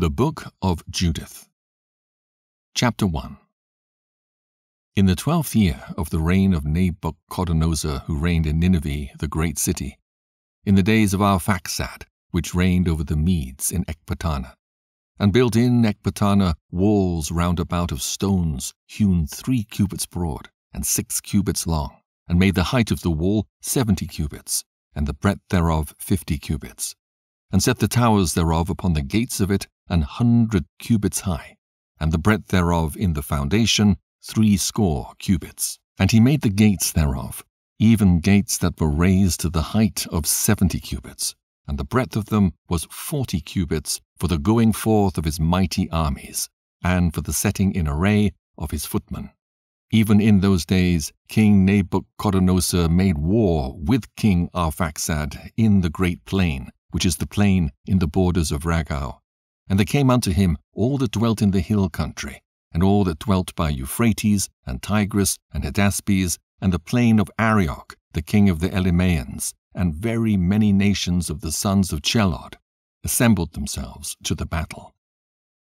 The Book of Judith, Chapter 1 In the twelfth year of the reign of Nabuchodonosor, who reigned in Nineveh, the great city, in the days of Arphaxad, which reigned over the Medes in Ecbatana, and built in Ecbatana walls round about of stones hewn three cubits broad and six cubits long, and made the height of the wall seventy cubits, and the breadth thereof fifty cubits, and set the towers thereof upon the gates of it an hundred cubits high, and the breadth thereof in the foundation threescore cubits. And he made the gates thereof, even gates that were raised to the height of seventy cubits, and the breadth of them was forty cubits for the going forth of his mighty armies, and for the setting in array of his footmen. Even in those days, King Nabuchodonosor made war with King Arphaxad in the great plain, which is the plain in the borders of Ragau. And there came unto him all that dwelt in the hill country, and all that dwelt by Euphrates, and Tigris, and Hydaspes, and the plain of Arioch, the king of the Elymaeans, and very many nations of the sons of Chelod assembled themselves to the battle.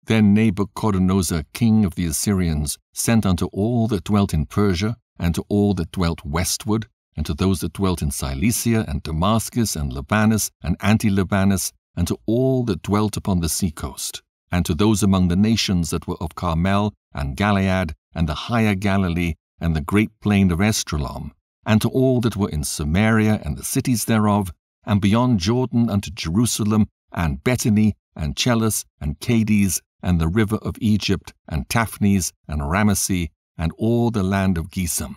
Then Nabuchodonosor, king of the Assyrians, sent unto all that dwelt in Persia, and to all that dwelt westward, and to those that dwelt in Cilicia, and Damascus, and Libanus, and Anti-Libanus, and to all that dwelt upon the seacoast, and to those among the nations that were of Carmel, and Galaad, and the higher Galilee, and the great plain of Esdraelon, and to all that were in Samaria and the cities thereof, and beyond Jordan unto Jerusalem, and Bethany, and Chellus, and Cades, and the river of Egypt, and Taphnes, and Rameses, and all the land of Gesem,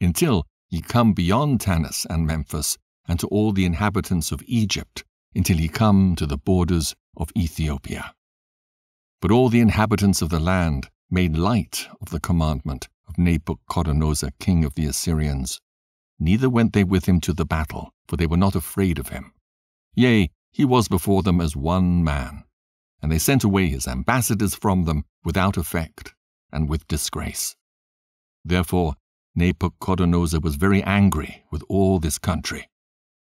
until ye come beyond Tanis and Memphis, and to all the inhabitants of Egypt, until he come to the borders of Ethiopia. But all the inhabitants of the land made light of the commandment of Nabuchodonosor king of the Assyrians, neither went they with him to the battle, for they were not afraid of him. Yea, he was before them as one man. And they sent away his ambassadors from them without effect and with disgrace. Therefore Nabuchodonosor was very angry with all this country,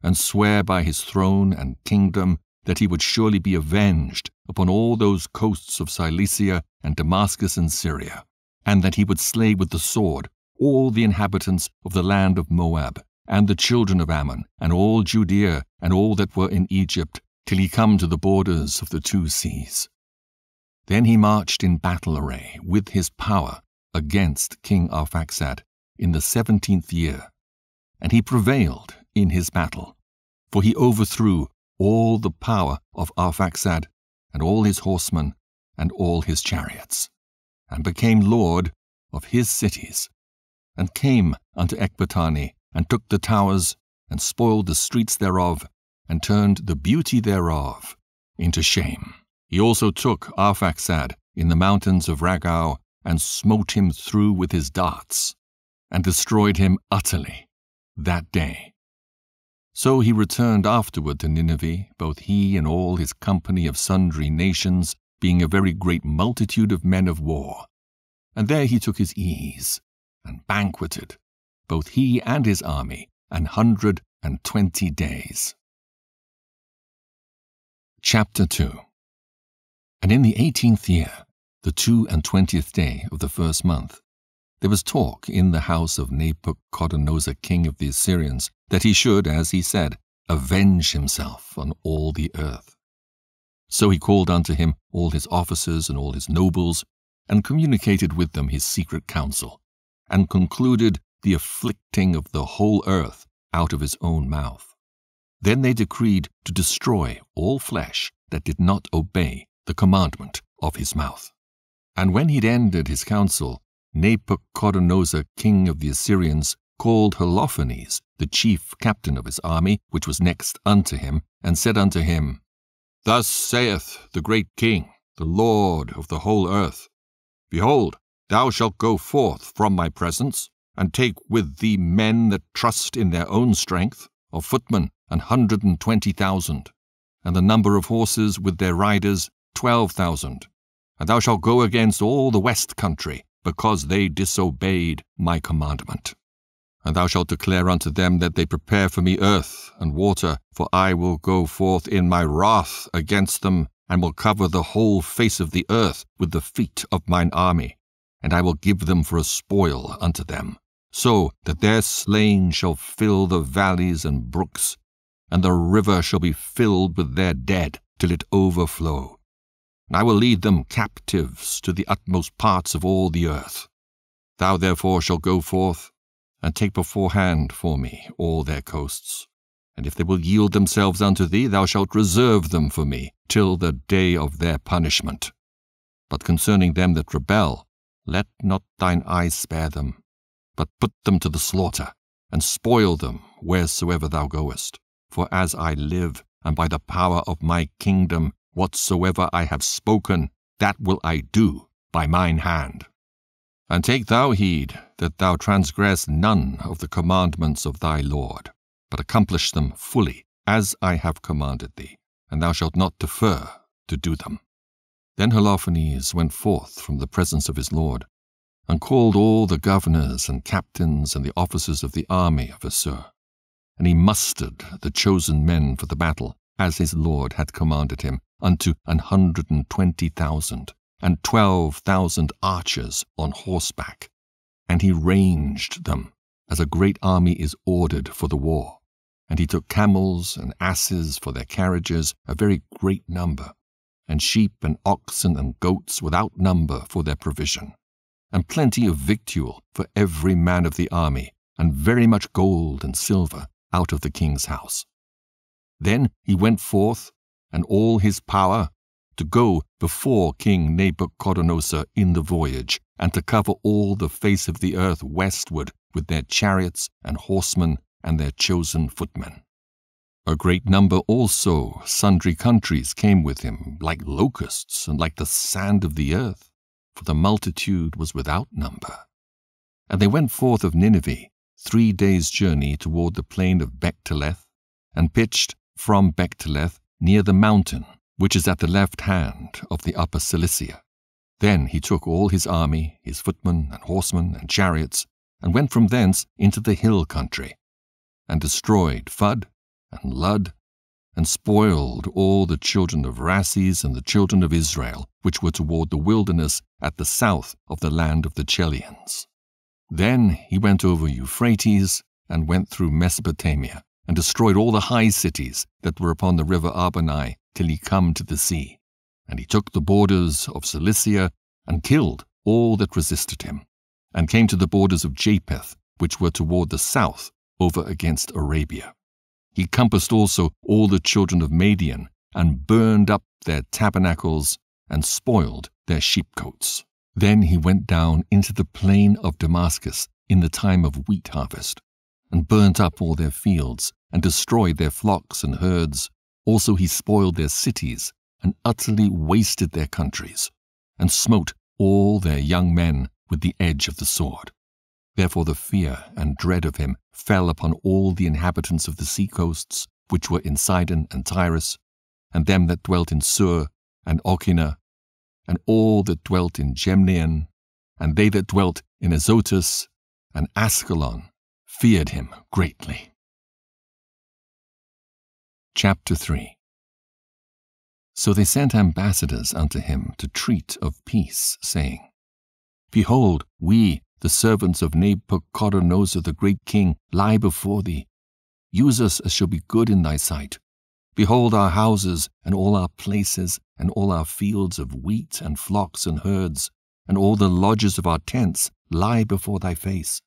and swear by his throne and kingdom that he would surely be avenged upon all those coasts of Cilicia and Damascus and Syria, and that he would slay with the sword all the inhabitants of the land of Moab, and the children of Ammon, and all Judea, and all that were in Egypt, till he come to the borders of the two seas. Then he marched in battle array with his power against King Arphaxad in the seventeenth year, and he prevailed in his battle, for he overthrew all the power of Arphaxad, and all his horsemen, and all his chariots, and became lord of his cities, and came unto Ecbatani, and took the towers, and spoiled the streets thereof, and turned the beauty thereof into shame. He also took Arphaxad in the mountains of Ragau, and smote him through with his darts, and destroyed him utterly that day. So he returned afterward to Nineveh, both he and all his company of sundry nations, being a very great multitude of men of war. And there he took his ease, and banqueted, both he and his army, an hundred and twenty days. Chapter 2 And in the eighteenth year, the two and twentieth day of the first month, there was talk in the house of Nabuchodonosor king of the Assyrians, that he should, as he said, avenge himself on all the earth. So he called unto him all his officers and all his nobles, and communicated with them his secret counsel, and concluded the afflicting of the whole earth out of his own mouth. Then they decreed to destroy all flesh that did not obey the commandment of his mouth. And when he'd ended his counsel, Nabuchodonosor, king of the Assyrians, called Holofernes, the chief captain of his army, which was next unto him, and said unto him, Thus saith the great king, the Lord of the whole earth, Behold, thou shalt go forth from my presence, and take with thee men that trust in their own strength, of footmen an hundred and twenty thousand, and the number of horses with their riders twelve thousand. And thou shalt go against all the west country, because they disobeyed my commandment. And thou shalt declare unto them that they prepare for me earth and water, for I will go forth in my wrath against them, and will cover the whole face of the earth with the feet of mine army, and I will give them for a spoil unto them, so that their slain shall fill the valleys and brooks, and the river shall be filled with their dead till it overflow. And I will lead them captives to the utmost parts of all the earth. Thou therefore shalt go forth, and take beforehand for me all their coasts. And if they will yield themselves unto thee, thou shalt reserve them for me till the day of their punishment. But concerning them that rebel, let not thine eyes spare them, but put them to the slaughter, and spoil them wheresoever thou goest. For as I live, and by the power of my kingdom, whatsoever I have spoken, that will I do by mine hand. And take thou heed that thou transgress none of the commandments of thy Lord, but accomplish them fully, as I have commanded thee, and thou shalt not defer to do them. Then Holofernes went forth from the presence of his Lord, and called all the governors and captains and the officers of the army of Assur. And he mustered the chosen men for the battle, as his Lord had commanded him, unto an hundred and twenty thousand and twelve thousand archers on horseback, and he ranged them as a great army is ordered for the war. And he took camels and asses for their carriages, a very great number, and sheep and oxen and goats without number for their provision, and plenty of victual for every man of the army, and very much gold and silver out of the king's house. Then he went forth, and all his power, to go before King Nabuchodonosor in the voyage, and to cover all the face of the earth westward with their chariots and horsemen and their chosen footmen. A great number also, sundry countries, came with him, like locusts and like the sand of the earth, for the multitude was without number. And they went forth of Nineveh, three days' journey toward the plain of Bectileth, and pitched from Bectileth near the mountain which is at the left hand of the upper Cilicia. Then he took all his army, his footmen and horsemen and chariots, and went from thence into the hill country, and destroyed Phud and Lud, and spoiled all the children of Rasses and the children of Ismael, which were toward the wilderness at the south of the land of the Chellians. Then he went over Euphrates, and went through Mesopotamia, and destroyed all the high cities that were upon the river Arbonai till he come to the sea. And he took the borders of Cilicia, and killed all that resisted him, and came to the borders of Japheth, which were toward the south, over against Arabia. He compassed also all the children of Madian, and burned up their tabernacles, and spoiled their sheepcotes. Then he went down into the plain of Damascus in the time of wheat harvest, and burnt up all their fields, and destroyed their flocks and herds, also he spoiled their cities, and utterly wasted their countries, and smote all their young men with the edge of the sword. Therefore the fear and dread of him fell upon all the inhabitants of the sea coasts, which were in Sidon and Tyrus, and them that dwelt in Sur and Ocina, and all that dwelt in Jemnaan, and they that dwelt in Azotus and Ascalon feared him greatly. Chapter 3 So they sent ambassadors unto him to treat of peace, saying, Behold, we, the servants of Nabuchodonosor the great king, lie before thee. Use us as shall be good in thy sight. Behold our houses, and all our places, and all our fields of wheat, and flocks, and herds, and all the lodges of our tents lie before thy face.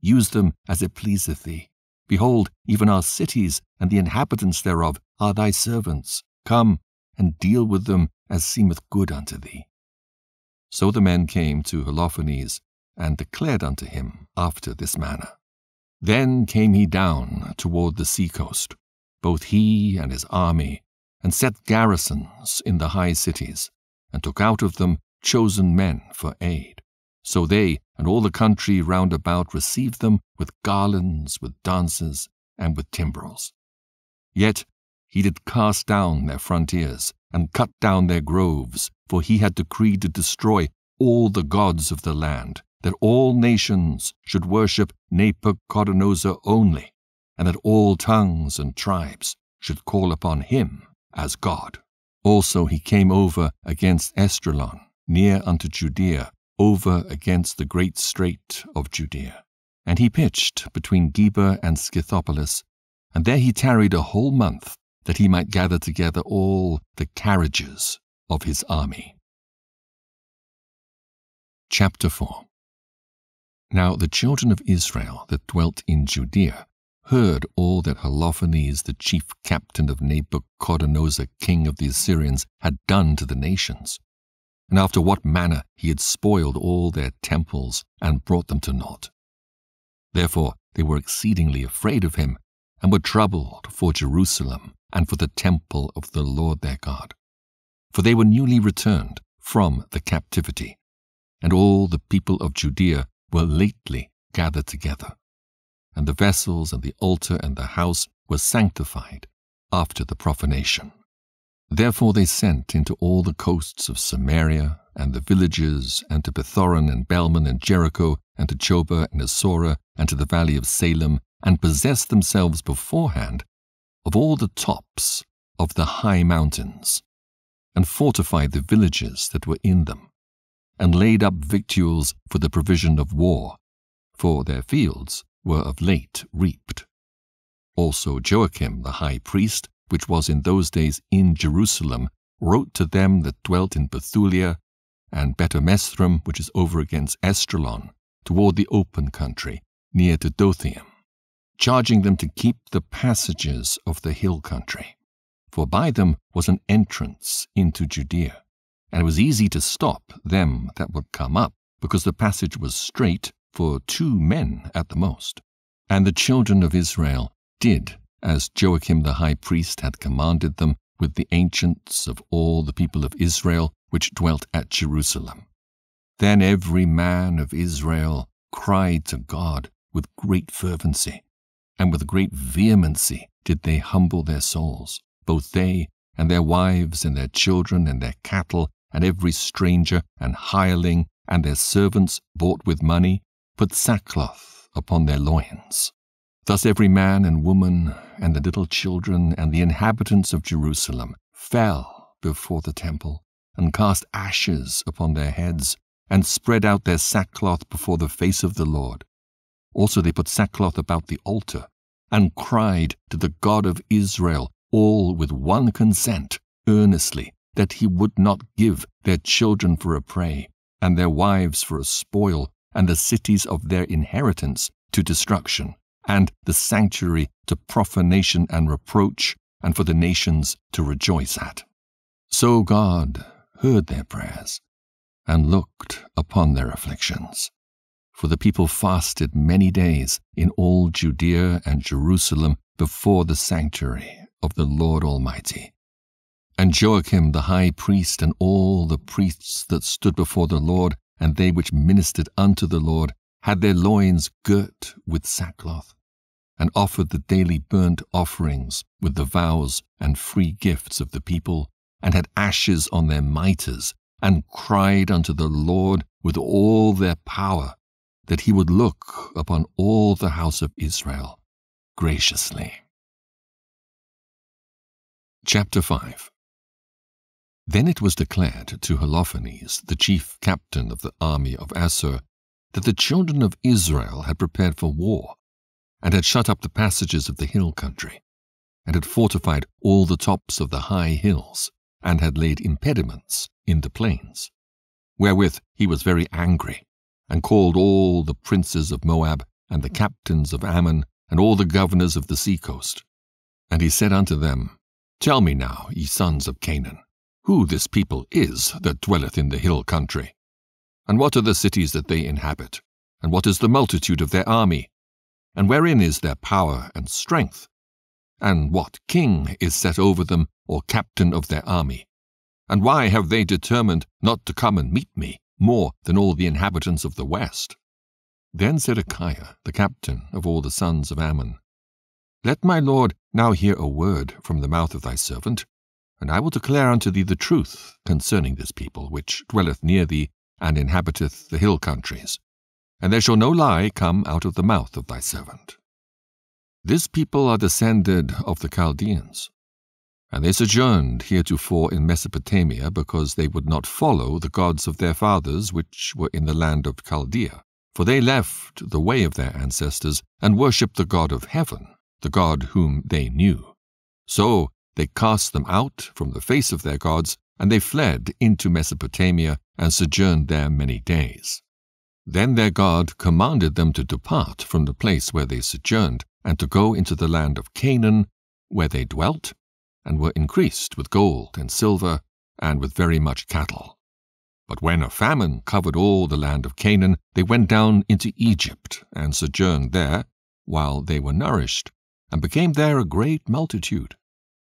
Use them as it pleaseth thee. Behold, even our cities and the inhabitants thereof are thy servants. Come and deal with them as seemeth good unto thee. So the men came to Holofernes and declared unto him after this manner. Then came he down toward the seacoast, both he and his army, and set garrisons in the high cities, and took out of them chosen men for aid. So they and all the country round about received them with garlands, with dances, and with timbrels. Yet he did cast down their frontiers, and cut down their groves, for he had decreed to destroy all the gods of the land, that all nations should worship Nabuchodonosor only, and that all tongues and tribes should call upon him as God. Also he came over against Esdraelon, near unto Judea, over against the great strait of Judea. And he pitched between Geba and Scythopolis, and there he tarried a whole month, that he might gather together all the carriages of his army. Chapter 4 Now the children of Israel that dwelt in Judea heard all that Holofernes, the chief captain of Nabuchodonosor, king of the Assyrians, had done to the nations, and after what manner he had spoiled all their temples and brought them to naught. Therefore they were exceedingly afraid of him, and were troubled for Jerusalem and for the temple of the Lord their God. For they were newly returned from the captivity, and all the people of Judea were lately gathered together and the vessels and the altar and the house were sanctified after the profanation. Therefore they sent into all the coasts of Samaria and the villages, and to Bethoron and Belmen and Jericho, and to Choba and Esora, and to the valley of Salem, and possessed themselves beforehand of all the tops of the high mountains, and fortified the villages that were in them, and laid up victuals for the provision of war, for their fields were of late reaped. Also Joachim the high priest, which was in those days in Jerusalem, wrote to them that dwelt in Bethulia, and Betomestham, which is over against Esdraelon, toward the open country, near to Dothaim, charging them to keep the passages of the hill country. For by them was an entrance into Judea, and it was easy to stop them that would come up, because the passage was straight, for two men at the most. And the children of Israel did as Joachim the high priest had commanded them with the ancients of all the people of Israel which dwelt at Jerusalem. Then every man of Israel cried to God with great fervency, and with great vehemency did they humble their souls, both they and their wives and their children and their cattle, and every stranger and hireling, and their servants bought with money, put sackcloth upon their loins. Thus every man and woman, and the little children, and the inhabitants of Jerusalem fell before the temple, and cast ashes upon their heads, and spread out their sackcloth before the face of the Lord. Also they put sackcloth about the altar, and cried to the God of Israel, all with one consent, earnestly, that he would not give their children for a prey, and their wives for a spoil, and the cities of their inheritance to destruction, and the sanctuary to profanation and reproach, and for the nations to rejoice at. So God heard their prayers, and looked upon their afflictions. For the people fasted many days in all Judea and Jerusalem before the sanctuary of the Lord Almighty. And Joachim the high priest and all the priests that stood before the Lord and they which ministered unto the Lord had their loins girt with sackcloth, and offered the daily burnt offerings with the vows and free gifts of the people, and had ashes on their mitres, and cried unto the Lord with all their power, that he would look upon all the house of Israel graciously. Chapter 5 then it was declared to Holofernes, the chief captain of the army of Assur, that the children of Israel had prepared for war, and had shut up the passages of the hill country, and had fortified all the tops of the high hills, and had laid impediments in the plains. Wherewith he was very angry, and called all the princes of Moab, and the captains of Ammon, and all the governors of the seacoast. And he said unto them, Tell me now, ye sons of Canaan, who this people is that dwelleth in the hill country, and what are the cities that they inhabit, and what is the multitude of their army, and wherein is their power and strength, and what king is set over them or captain of their army, and why have they determined not to come and meet me more than all the inhabitants of the west? Then said Zedekiah, the captain of all the sons of Ammon, Let my lord now hear a word from the mouth of thy servant, and I will declare unto thee the truth concerning this people which dwelleth near thee, and inhabiteth the hill countries. And there shall no lie come out of the mouth of thy servant. This people are descended of the Chaldeans. And they sojourned heretofore in Mesopotamia, because they would not follow the gods of their fathers, which were in the land of Chaldea. For they left the way of their ancestors, and worshipped the God of heaven, the God whom they knew. So they cast them out from the face of their gods, and they fled into Mesopotamia, and sojourned there many days. Then their God commanded them to depart from the place where they sojourned, and to go into the land of Canaan, where they dwelt, and were increased with gold and silver, and with very much cattle. But when a famine covered all the land of Canaan, they went down into Egypt, and sojourned there, while they were nourished, and became there a great multitude,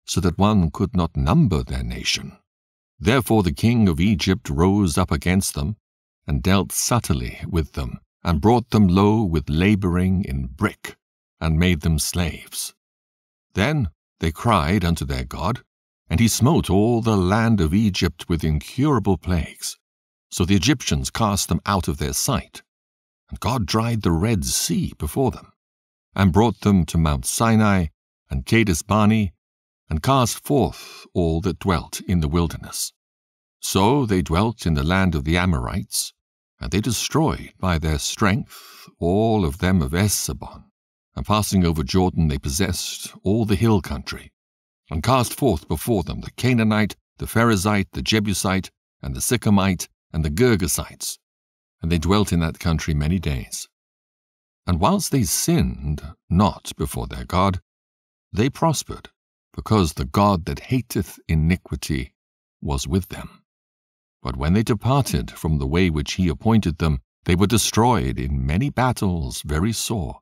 so that one could not number their nation. Therefore the king of Egypt rose up against them, and dealt subtly with them, and brought them low with labouring in brick, and made them slaves. Then they cried unto their God, and he smote all the land of Egypt with incurable plagues. So the Egyptians cast them out of their sight. And God dried the Red Sea before them, and brought them to Mount Sinai and Kadesh and cast forth all that dwelt in the wilderness. So they dwelt in the land of the Amorites, and they destroyed by their strength all of them of Esbon, and passing over Jordan, they possessed all the hill country, and cast forth before them the Canaanite, the Pherezite, the Jebusite, and the Sychemite, and the Gergesites, and they dwelt in that country many days. And whilst they sinned not before their God, they prospered, because the God that hateth iniquity was with them. But when they departed from the way which he appointed them, they were destroyed in many battles very sore,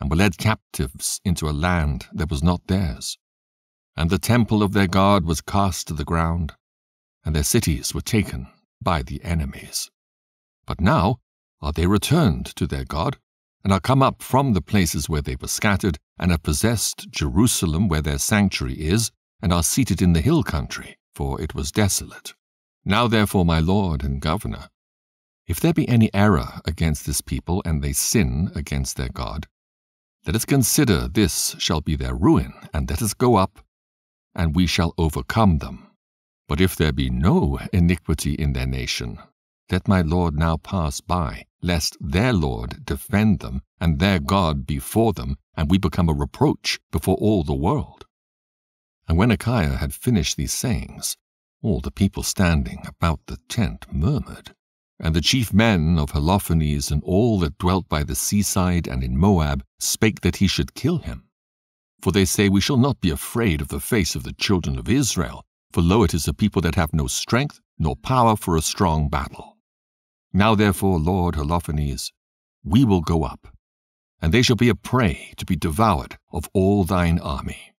and were led captives into a land that was not theirs. And the temple of their God was cast to the ground, and their cities were taken by the enemies. But now are they returned to their God, and are come up from the places where they were scattered, and have possessed Jerusalem where their sanctuary is, and are seated in the hill country, for it was desolate. Now therefore, my lord and governor, if there be any error against this people, and they sin against their God, let us consider this shall be their ruin, and let us go up, and we shall overcome them. But if there be no iniquity in their nation, let my Lord now pass by, lest their Lord defend them, and their God before them, and we become a reproach before all the world. And when Micaiah had finished these sayings, all the people standing about the tent murmured. And the chief men of Holofernes and all that dwelt by the seaside and in Moab spake that he should kill him. For they say, We shall not be afraid of the face of the children of Israel, for lo, it is a people that have no strength nor power for a strong battle. Now therefore, Lord Holofernes, we will go up, and they shall be a prey to be devoured of all thine army.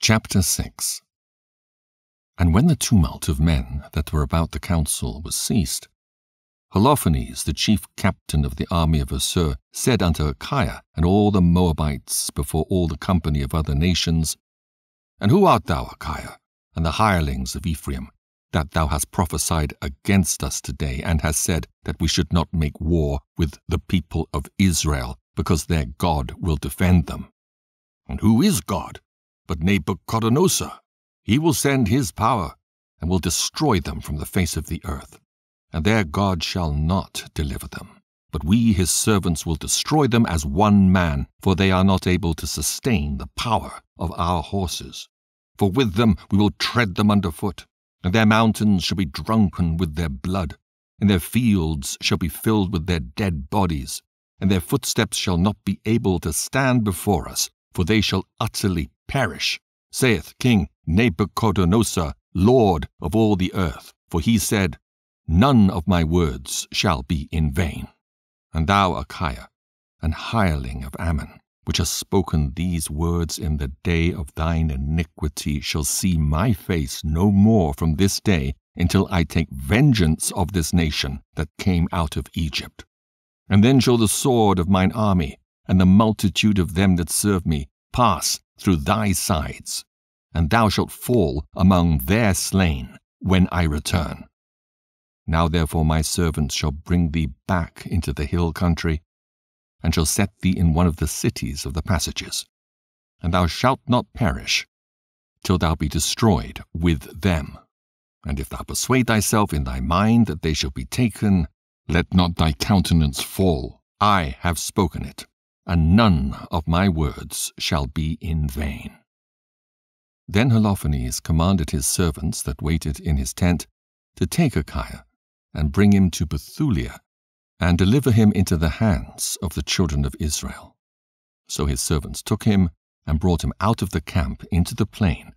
Chapter 6 and when the tumult of men that were about the council was ceased, Holofernes, the chief captain of the army of Assur, said unto Micaiah and all the Moabites before all the company of other nations, And who art thou, Micaiah, and the hirelings of Ephraim, that thou hast prophesied against us today, and hast said that we should not make war with the people of Israel, because their God will defend them? And who is God but Nabuchodonosor? He will send his power, and will destroy them from the face of the earth. And their God shall not deliver them. But we his servants will destroy them as one man, for they are not able to sustain the power of our horses. For with them we will tread them under foot, and their mountains shall be drunken with their blood, and their fields shall be filled with their dead bodies, and their footsteps shall not be able to stand before us, for they shall utterly perish saith King Nabuchodonosor, Lord of all the earth. For he said, None of my words shall be in vain. And thou, Micaiah, an hireling of Ammon, which hast spoken these words in the day of thine iniquity, shall see my face no more from this day until I take vengeance of this nation that came out of Egypt. And then shall the sword of mine army, and the multitude of them that serve me, pass through thy sides, and thou shalt fall among their slain when I return. Now therefore my servants shall bring thee back into the hill country, and shall set thee in one of the cities of the passages. and thou shalt not perish, till thou be destroyed with them. And if thou persuade thyself in thy mind that they shall be taken, let not thy countenance fall. I have spoken it, and none of my words shall be in vain. Then Holofernes commanded his servants that waited in his tent to take Achior and bring him to Bethulia and deliver him into the hands of the children of Israel. So his servants took him and brought him out of the camp into the plain.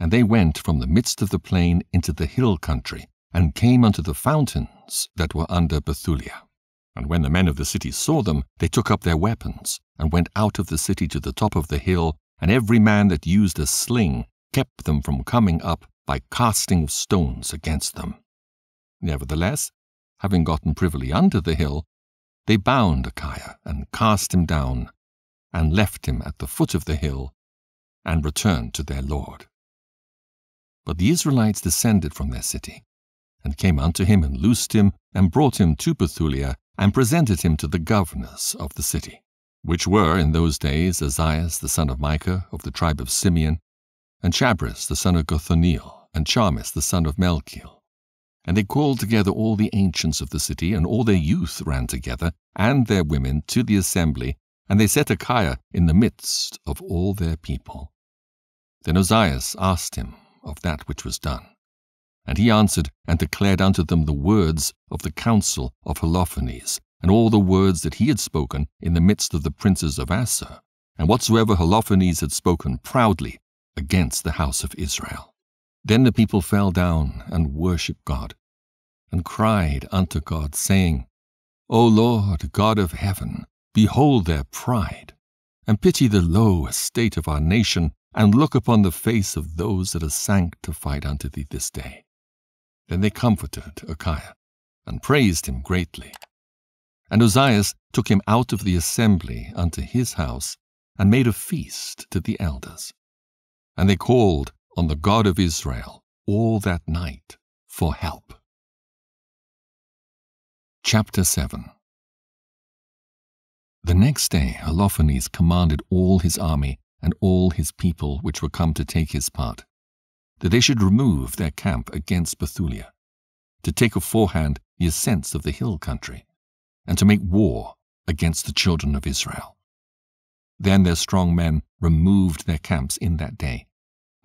And they went from the midst of the plain into the hill country, and came unto the fountains that were under Bethulia. And when the men of the city saw them, they took up their weapons, and went out of the city to the top of the hill, and every man that used a sling kept them from coming up by casting of stones against them. Nevertheless, having gotten privily under the hill, they bound Achior and cast him down, and left him at the foot of the hill, and returned to their lord. But the Israelites descended from their city, and came unto him, and loosed him, and brought him to Bethulia, and presented him to the governors of the city, which were in those days Ozias the son of Micah of the tribe of Simeon, and Chabris the son of Gothoniel, and Charmis the son of Melchiel. And they called together all the ancients of the city, and all their youth ran together, and their women, to the assembly, and they set Achior in the midst of all their people. Then Ozias asked him of that which was done. And he answered and declared unto them the words of the counsel of Holofernes, and all the words that he had spoken in the midst of the princes of Assur, and whatsoever Holofernes had spoken proudly against the house of Israel. Then the people fell down and worshipped God, and cried unto God, saying, O Lord God of heaven, behold their pride, and pity the low estate of our nation, and look upon the face of those that are sanctified unto thee this day. Then they comforted Achior, and praised him greatly. And Ozias took him out of the assembly unto his house, and made a feast to the elders. And they called on the God of Israel all that night for help. Chapter 7 The next day Holofernes commanded all his army and all his people which were come to take his part, that they should remove their camp against Bethulia, to take aforehand the ascents of the hill country, and to make war against the children of Israel. Then their strong men removed their camps in that day,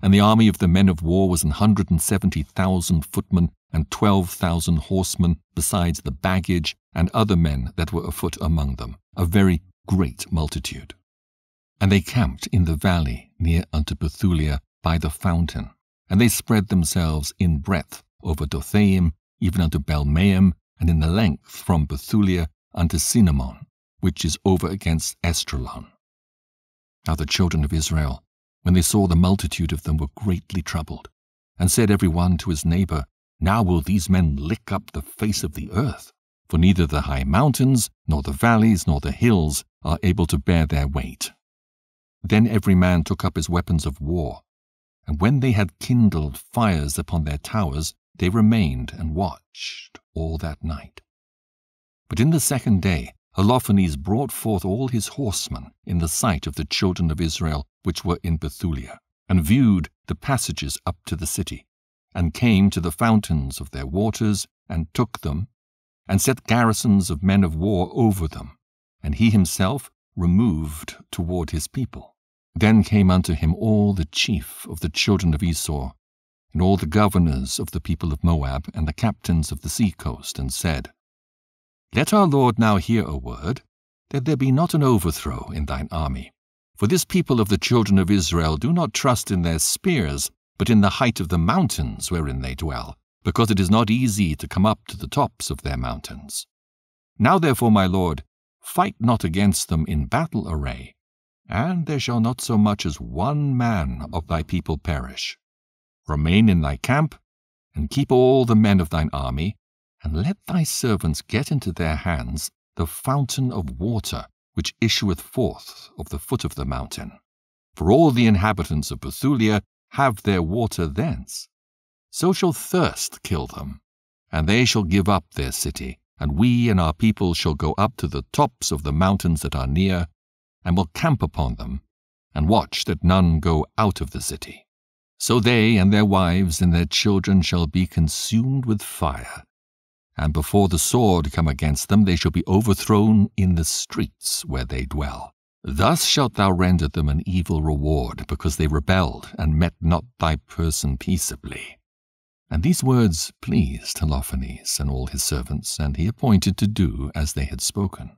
and the army of the men of war was an hundred and seventy thousand footmen and twelve thousand horsemen, besides the baggage and other men that were afoot among them, a very great multitude. And they camped in the valley near unto Bethulia by the fountain, and they spread themselves in breadth over Dothaim, even unto Belbaim, and in the length from Bethulia unto Cyamon, which is over against Esdraelon. Now the children of Israel when they saw the multitude of them, were greatly troubled, and said every one to his neighbor, Now will these men lick up the face of the earth, for neither the high mountains, nor the valleys, nor the hills are able to bear their weight. Then every man took up his weapons of war, and when they had kindled fires upon their towers, they remained and watched all that night. But in the second day Holofernes brought forth all his horsemen in the sight of the children of Israel which were in Bethulia, and viewed the passages up to the city, and came to the fountains of their waters, and took them, and set garrisons of men of war over them, and he himself removed toward his people. Then came unto him all the chief of the children of Esau, and all the governors of the people of Moab, and the captains of the sea coast, and said, Let our Lord now hear a word, that there be not an overthrow in thine army, for this people of the children of Israel do not trust in their spears, but in the height of the mountains wherein they dwell, because it is not easy to come up to the tops of their mountains. Now therefore, my lord, fight not against them in battle array, and there shall not so much as one man of thy people perish. Remain in thy camp, and keep all the men of thine army, and let thy servants get into their hands the fountain of water which issueth forth of the foot of the mountain. For all the inhabitants of Bethulia have their water thence. So shall thirst kill them, and they shall give up their city, and we and our people shall go up to the tops of the mountains that are near, and will camp upon them, and watch that none go out of the city. So they and their wives and their children shall be consumed with fire. And before the sword come against them, they shall be overthrown in the streets where they dwell. Thus shalt thou render them an evil reward, because they rebelled and met not thy person peaceably. And these words pleased Holofernes and all his servants, and he appointed to do as they had spoken.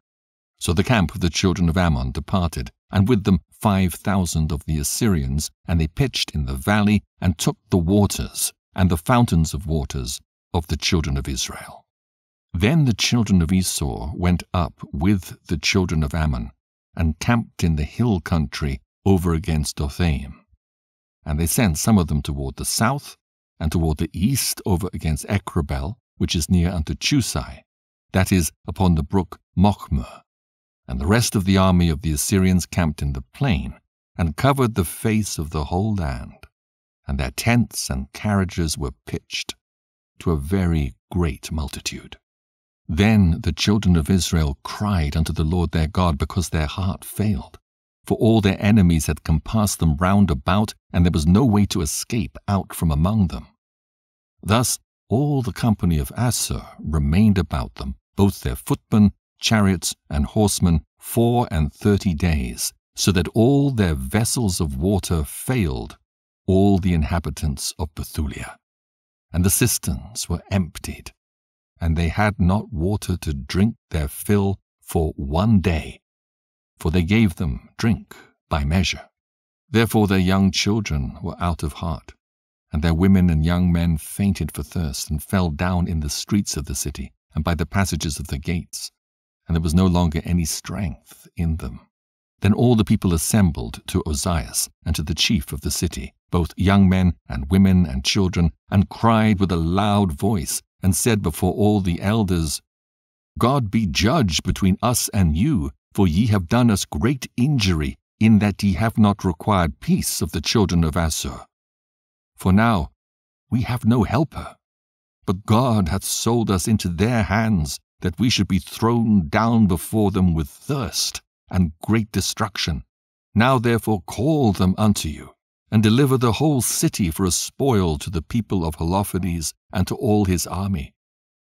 So the camp of the children of Ammon departed, and with them five thousand of the Assyrians, and they pitched in the valley, and took the waters, and the fountains of waters of the children of Israel. Then the children of Esau went up with the children of Ammon, and camped in the hill country over against Dothaim. And they sent some of them toward the south, and toward the east over against Ekrebel, which is near unto Chusi, that is, upon the brook Mochmur and the rest of the army of the Assyrians camped in the plain, and covered the face of the whole land, and their tents and carriages were pitched to a very great multitude. Then the children of Israel cried unto the Lord their God because their heart failed, for all their enemies had compassed them round about, and there was no way to escape out from among them. Thus all the company of Assur remained about them, both their footmen chariots, and horsemen four and thirty days, so that all their vessels of water failed all the inhabitants of Bethulia. And the cisterns were emptied, and they had not water to drink their fill for one day, for they gave them drink by measure. Therefore their young children were out of heart, and their women and young men fainted for thirst, and fell down in the streets of the city, and by the passages of the gates, and there was no longer any strength in them. Then all the people assembled to Ozias and to the chief of the city, both young men and women and children, and cried with a loud voice, and said before all the elders, God be judge between us and you, for ye have done us great injury, in that ye have not required peace of the children of Assur. For now we have no helper, but God hath sold us into their hands, that we should be thrown down before them with thirst and great destruction. Now therefore call them unto you, and deliver the whole city for a spoil to the people of Holofernes and to all his army.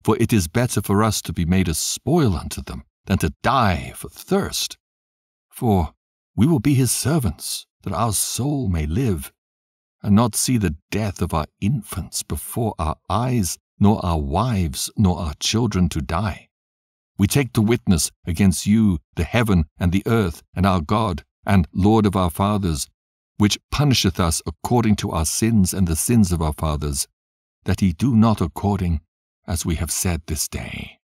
For it is better for us to be made a spoil unto them than to die for thirst. For we will be his servants, that our soul may live, and not see the death of our infants before our eyes nor our wives, nor our children to die. We take to witness against you the heaven and the earth, and our God, and Lord of our fathers, which punisheth us according to our sins and the sins of our fathers, that he do not according as we have said this day.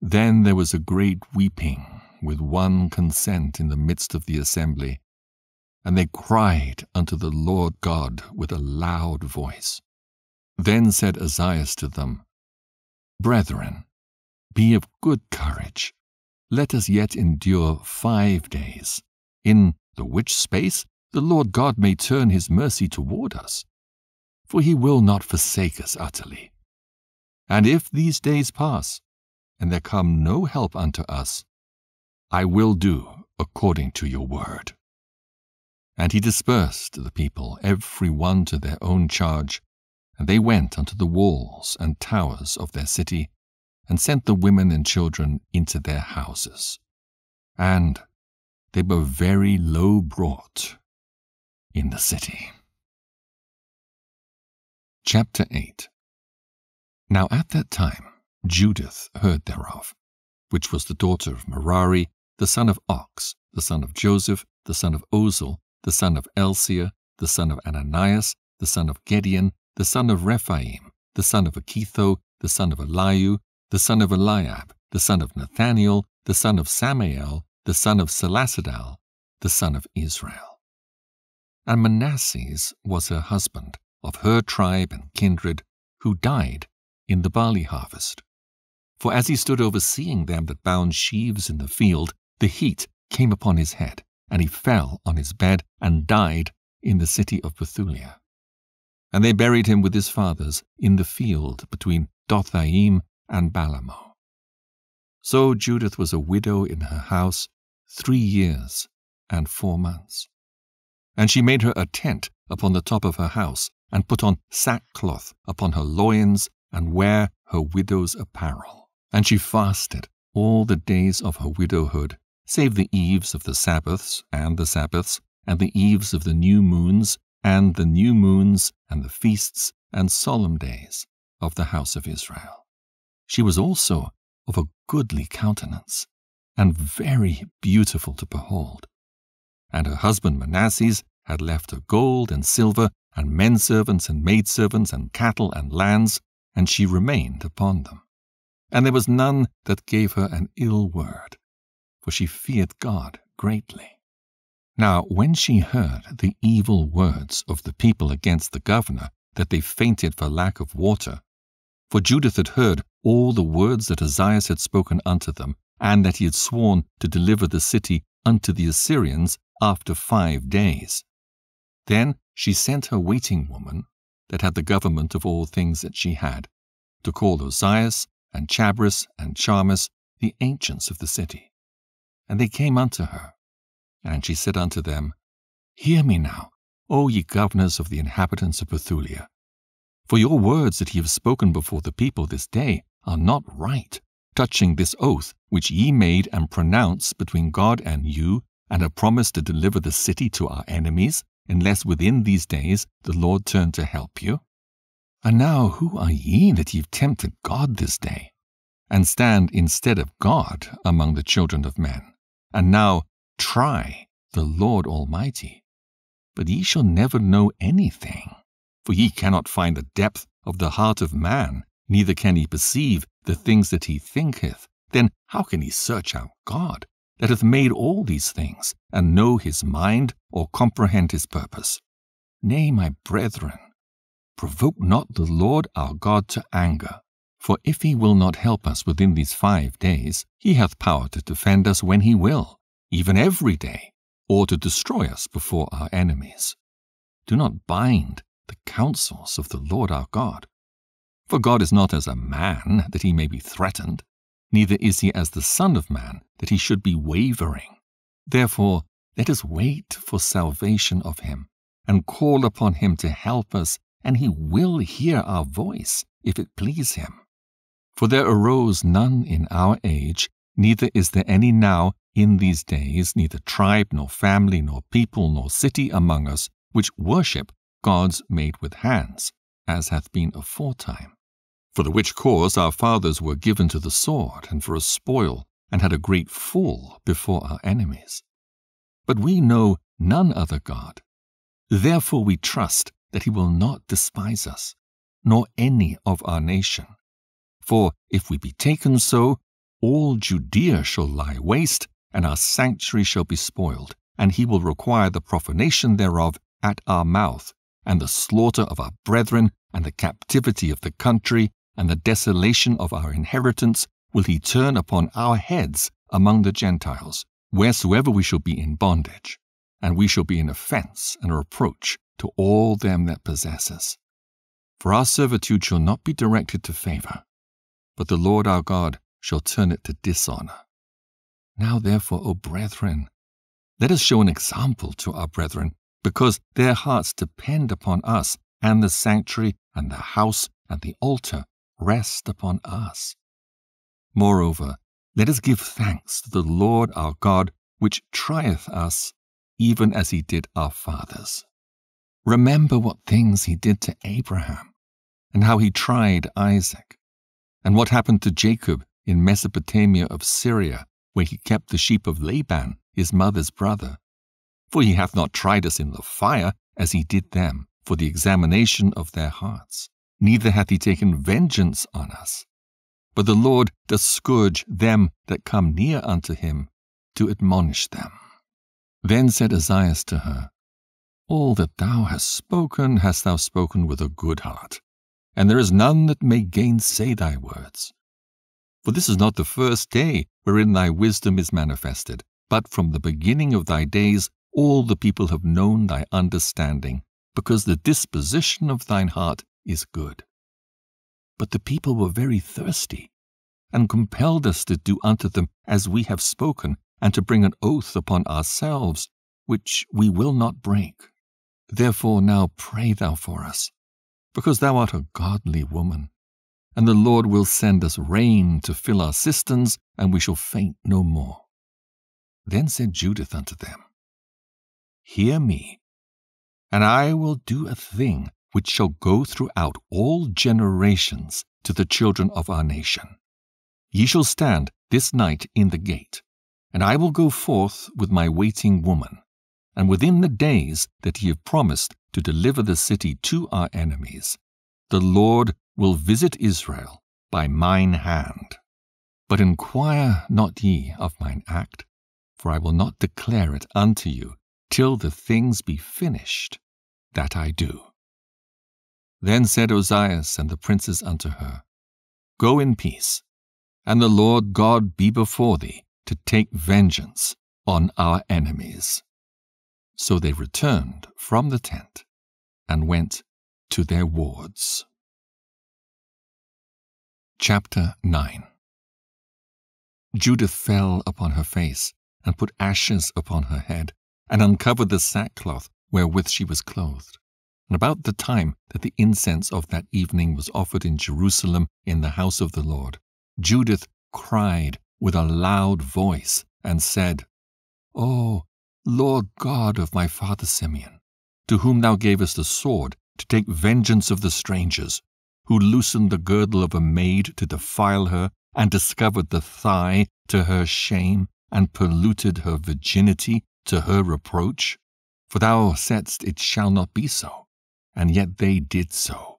Then there was a great weeping with one consent in the midst of the assembly, and they cried unto the Lord God with a loud voice. Then said Ozias to them, Brethren, be of good courage. Let us yet endure five days, in the which space the Lord God may turn his mercy toward us. For he will not forsake us utterly. And if these days pass, and there come no help unto us, I will do according to your word. And he dispersed the people, every one to their own charge, and they went unto the walls and towers of their city, and sent the women and children into their houses. And they were very low brought in the city. Chapter 8 Now at that time Judith heard thereof, which was the daughter of Merari, the son of Ox, the son of Joseph, the son of Oziel, the son of Elcia, the son of Ananias, the son of Gideon, the son of Raphaim, the son of Acitho, the son of Eliu, the son of Eliab, the son of Nathanael, the son of Samael, the son of Salasadai, the son of Israel. And Manasses was her husband, of her tribe and kindred, who died in the barley harvest. For as he stood overseeing them that bound sheaves in the field, the heat came upon his head, and he fell on his bed and died in the city of Bethulia. And they buried him with his fathers in the field between Dothaim and Balamo. So Judith was a widow in her house three years and four months. And she made her a tent upon the top of her house, and put on sackcloth upon her loins, and wear her widow's apparel. And she fasted all the days of her widowhood, save the eves of the Sabbaths, and the Sabbaths, and the eves of the new moons, and the new moons, and the feasts, and solemn days of the house of Israel. She was also of a goodly countenance, and very beautiful to behold. And her husband Manasses had left her gold and silver, and men servants and maid servants, and cattle and lands, and she remained upon them. And there was none that gave her an ill word, for she feared God greatly. Now, when she heard the evil words of the people against the governor, that they fainted for lack of water, for Judith had heard all the words that Ozias had spoken unto them, and that he had sworn to deliver the city unto the Assyrians after five days. Then she sent her waiting woman, that had the government of all things that she had, to call Ozias and Chabris and Charmis, the ancients of the city. And they came unto her. And she said unto them, Hear me now, O ye governors of the inhabitants of Bethulia. For your words that ye have spoken before the people this day are not right, touching this oath which ye made and pronounced between God and you, and have promised to deliver the city to our enemies, unless within these days the Lord turn to help you? And now who are ye that ye've tempted God this day, and stand instead of God among the children of men, and now try the Lord Almighty? But ye shall never know anything, for ye cannot find the depth of the heart of man, neither can he perceive the things that he thinketh. Then how can he search out God? that hath made all these things, and know his mind, or comprehend his purpose. Nay, my brethren, provoke not the Lord our God to anger. For if he will not help us within these five days, he hath power to defend us when he will, even every day, or to destroy us before our enemies. Do not bind the counsels of the Lord our God. For God is not as a man that he may be threatened, neither is he as the Son of Man, that he should be wavering. Therefore, let us wait for salvation of him, and call upon him to help us, and he will hear our voice, if it please him. For there arose none in our age, neither is there any now in these days, neither tribe, nor family, nor people, nor city among us, which worship gods made with hands, as hath been aforetime. For the which cause our fathers were given to the sword, and for a spoil, and had a great fall before our enemies. But we know none other God. Therefore we trust that he will not despise us, nor any of our nation. For if we be taken so, all Judea shall lie waste, and our sanctuary shall be spoiled, and he will require the profanation thereof at our mouth, and the slaughter of our brethren, and the captivity of the country, and the desolation of our inheritance will he turn upon our heads among the Gentiles, wheresoever we shall be in bondage, and we shall be an offense and a reproach to all them that possess us. For our servitude shall not be directed to favor, but the Lord our God shall turn it to dishonor. Now therefore, O brethren, let us show an example to our brethren, because their hearts depend upon us, and the sanctuary, and the house, and the altar, rest upon us. Moreover, let us give thanks to the Lord our God, which trieth us, even as he did our fathers. Remember what things he did to Abraham, and how he tried Isaac, and what happened to Jacob in Mesopotamia of Syria, where he kept the sheep of Laban, his mother's brother. For he hath not tried us in the fire, as he did them, for the examination of their hearts neither hath he taken vengeance on us. But the Lord doth scourge them that come near unto him to admonish them. Then said Ozias to her, All that thou hast spoken hast thou spoken with a good heart, and there is none that may gainsay thy words. For this is not the first day wherein thy wisdom is manifested, but from the beginning of thy days all the people have known thy understanding, because the disposition of thine heart is good. But the people were very thirsty, and compelled us to do unto them as we have spoken, and to bring an oath upon ourselves, which we will not break. Therefore now pray thou for us, because thou art a godly woman. And the Lord will send us rain to fill our cisterns, and we shall faint no more. Then said Judith unto them, Hear me, and I will do a thing which shall go throughout all generations to the children of our nation. Ye shall stand this night in the gate, and I will go forth with my waiting woman, and within the days that ye have promised to deliver the city to our enemies, the Lord will visit Israel by mine hand. But inquire not ye of mine act, for I will not declare it unto you till the things be finished that I do. Then said Ozias and the princes unto her, Go in peace, and the Lord God be before thee to take vengeance on our enemies. So they returned from the tent and went to their wards. Chapter 9 Judith fell upon her face, and put ashes upon her head, and uncovered the sackcloth wherewith she was clothed. And about the time that the incense of that evening was offered in Jerusalem in the house of the Lord, Judith cried with a loud voice, and said, O Lord God of my father Simeon, to whom thou gavest the sword to take vengeance of the strangers, who loosened the girdle of a maid to defile her, and discovered the thigh to her shame, and polluted her virginity to her reproach? For thou saidst it shall not be so, and yet they did so.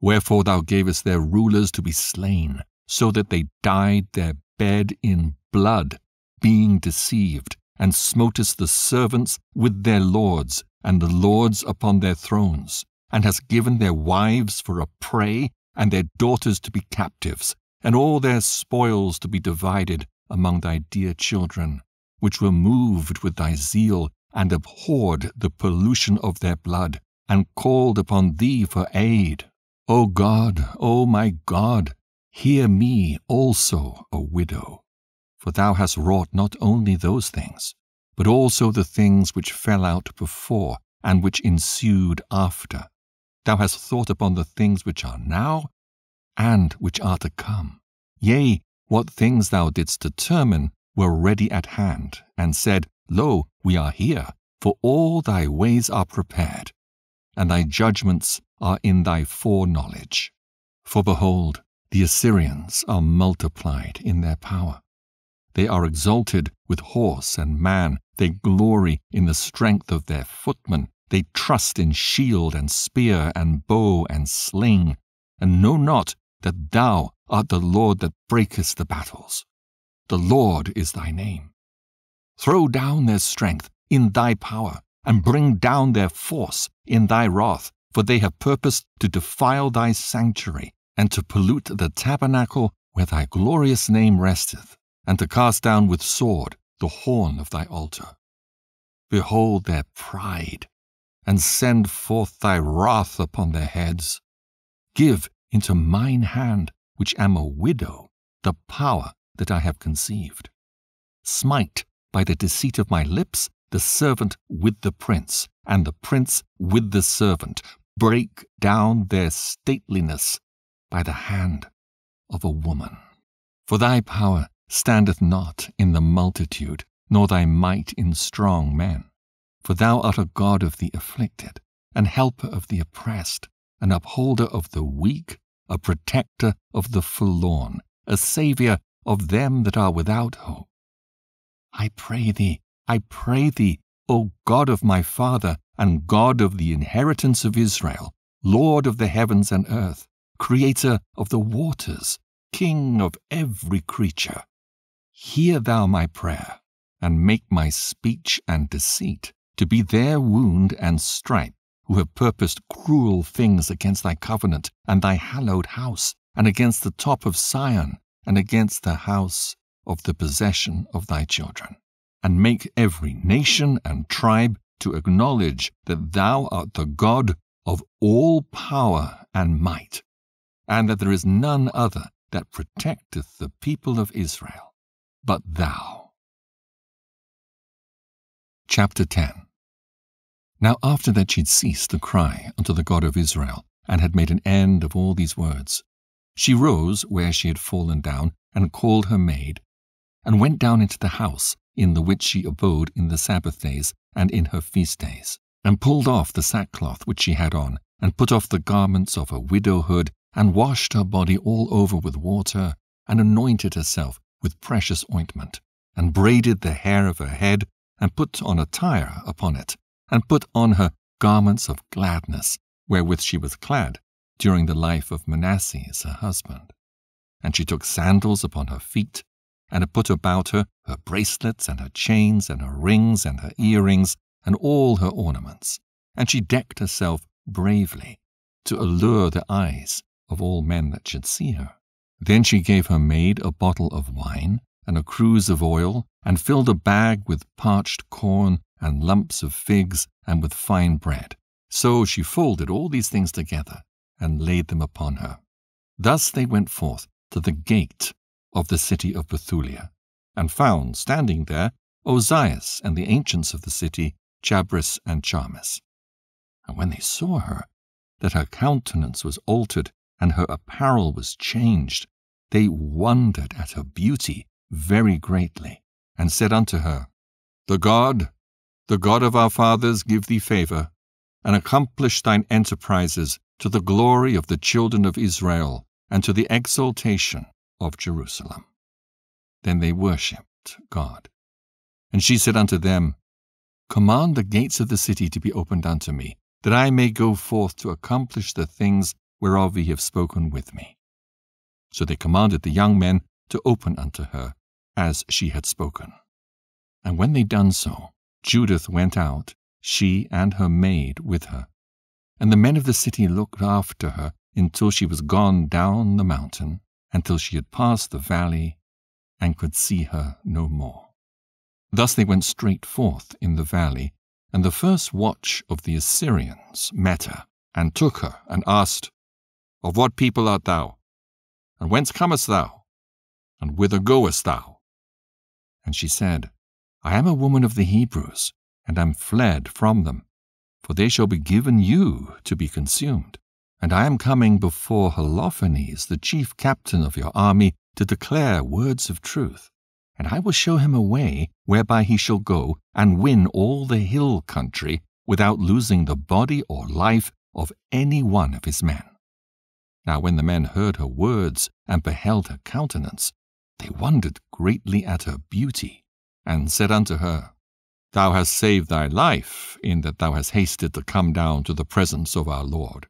Wherefore thou gavest their rulers to be slain, so that they dyed their bed in blood, being deceived, and smotest the servants with their lords, and the lords upon their thrones, and hast given their wives for a prey, and their daughters to be captives, and all their spoils to be divided among thy dear children, which were moved with thy zeal, and abhorred the pollution of their blood, and called upon thee for aid. O God, O my God, hear me also, a widow. For thou hast wrought not only those things, but also the things which fell out before, and which ensued after. Thou hast thought upon the things which are now, and which are to come. Yea, what things thou didst determine were ready at hand, and said, Lo, we are here, for all thy ways are prepared, and thy judgments are in thy foreknowledge. For behold, the Assyrians are multiplied in their power. They are exalted with horse and man. They glory in the strength of their footmen. They trust in shield and spear and bow and sling, and know not that thou art the Lord that breakest the battles. The Lord is thy name. Throw down their strength in thy power, and bring down their force in thy wrath, for they have purposed to defile thy sanctuary and to pollute the tabernacle where thy glorious name resteth, and to cast down with sword the horn of thy altar. Behold their pride, and send forth thy wrath upon their heads. Give into mine hand, which am a widow, the power that I have conceived. Smite by the deceit of my lips the servant with the prince, and the prince with the servant. Break down their stateliness by the hand of a woman. For thy power standeth not in the multitude, nor thy might in strong men. For thou art a God of the afflicted, an helper of the oppressed, an upholder of the weak, a protector of the forlorn, a saviour of them that are without hope. I pray thee, I pray thee, O God of my father, and God of the inheritance of Israel, Lord of the heavens and earth, Creator of the waters, King of every creature. Hear thou my prayer, and make my speech and deceit to be their wound and stripe, who have purposed cruel things against thy covenant and thy hallowed house, and against the top of Sion, and against the house of the possession of thy children. And make every nation and tribe to acknowledge that thou art the God of all power and might, and that there is none other that protecteth the people of Israel but thou. Chapter 10 Now after that she had ceased to cry unto the God of Israel, and had made an end of all these words, she rose where she had fallen down, and called her maid, and went down into the house in the which she abode in the Sabbath days and in her feast days, and pulled off the sackcloth which she had on, and put off the garments of her widowhood, and washed her body all over with water, and anointed herself with precious ointment, and braided the hair of her head, and put on a tire upon it, and put on her garments of gladness, wherewith she was clad during the life of Manasseh her husband. And she took sandals upon her feet, and put about her her bracelets, and her chains, and her rings, and her earrings, and all her ornaments. And she decked herself bravely, to allure the eyes of all men that should see her. Then she gave her maid a bottle of wine, and a cruse of oil, and filled a bag with parched corn, and lumps of figs, and with fine bread. So she folded all these things together, and laid them upon her. Thus they went forth to the gate of the city of Bethulia, and found standing there Ozias and the ancients of the city, Chabris and Charmis. And when they saw her, that her countenance was altered, and her apparel was changed, they wondered at her beauty very greatly, and said unto her, The God, the God of our fathers, give thee favour, and accomplish thine enterprises to the glory of the children of Israel, and to the exaltation of Jerusalem. Then they worshipped God. And she said unto them, Command the gates of the city to be opened unto me, that I may go forth to accomplish the things whereof ye have spoken with me. So they commanded the young men to open unto her, as she had spoken. And when they done so, Judith went out, she and her maid with her. And the men of the city looked after her until she was gone down the mountain, until she had passed the valley, and could see her no more. Thus they went straight forth in the valley, and the first watch of the Assyrians met her, and took her, and asked, Of what people art thou? And whence comest thou? And whither goest thou? And she said, I am a woman of the Hebrews, and am fled from them, for they shall be given you to be consumed. And I am coming before Holofernes, the chief captain of your army, to declare words of truth. And I will show him a way whereby he shall go and win all the hill country without losing the body or life of any one of his men. Now when the men heard her words and beheld her countenance, they wondered greatly at her beauty, and said unto her, Thou hast saved thy life, in that thou hast hasted to come down to the presence of our Lord.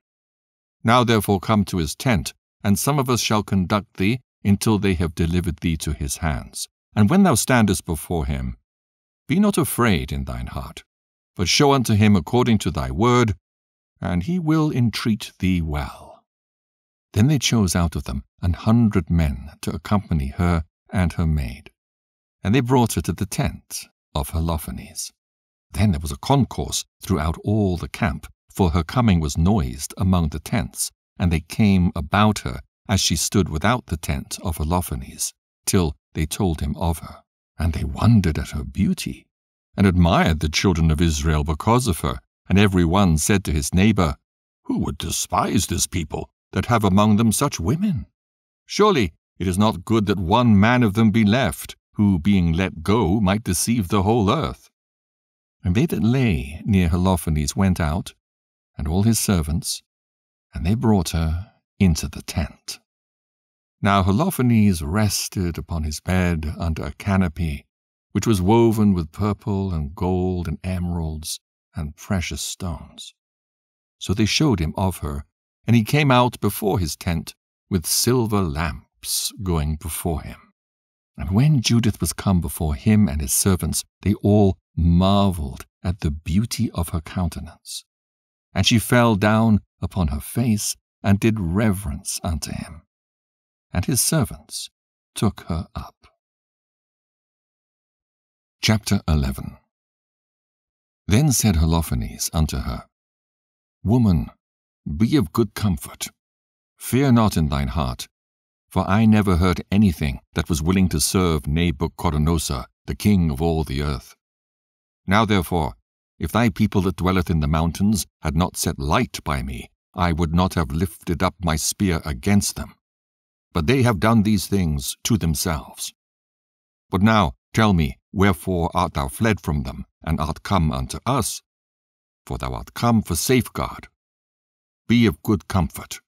Now therefore come to his tent, and some of us shall conduct thee until they have delivered thee to his hands. And when thou standest before him, be not afraid in thine heart, but show unto him according to thy word, and he will entreat thee well. Then they chose out of them an hundred men to accompany her and her maid. And they brought her to the tent of Holofernes. Then there was a concourse throughout all the camp, for her coming was noised among the tents, and they came about her as she stood without the tent of Holofernes, till they told him of her. And they wondered at her beauty, and admired the children of Israel because of her. And every one said to his neighbor, Who would despise this people that have among them such women? Surely it is not good that one man of them be left, who, being let go, might deceive the whole earth. And they that lay near Holofernes went out, and all his servants, and they brought her into the tent. Now Holofernes rested upon his bed under a canopy, which was woven with purple and gold and emeralds and precious stones. So they showed him of her and he came out before his tent with silver lamps going before him. And when Judith was come before him and his servants, they all marveled at the beauty of her countenance. And she fell down upon her face and did reverence unto him. And his servants took her up. Chapter 11 Then said Holofernes unto her, Woman, be of good comfort. Fear not in thine heart, for I never heard anything that was willing to serve Nabuchodonosor, the king of all the earth. Now therefore, if thy people that dwelleth in the mountains had not set light by me, I would not have lifted up my spear against them. But they have done these things to themselves. But now tell me, wherefore art thou fled from them, and art come unto us? For thou art come for safeguard. Be of good comfort.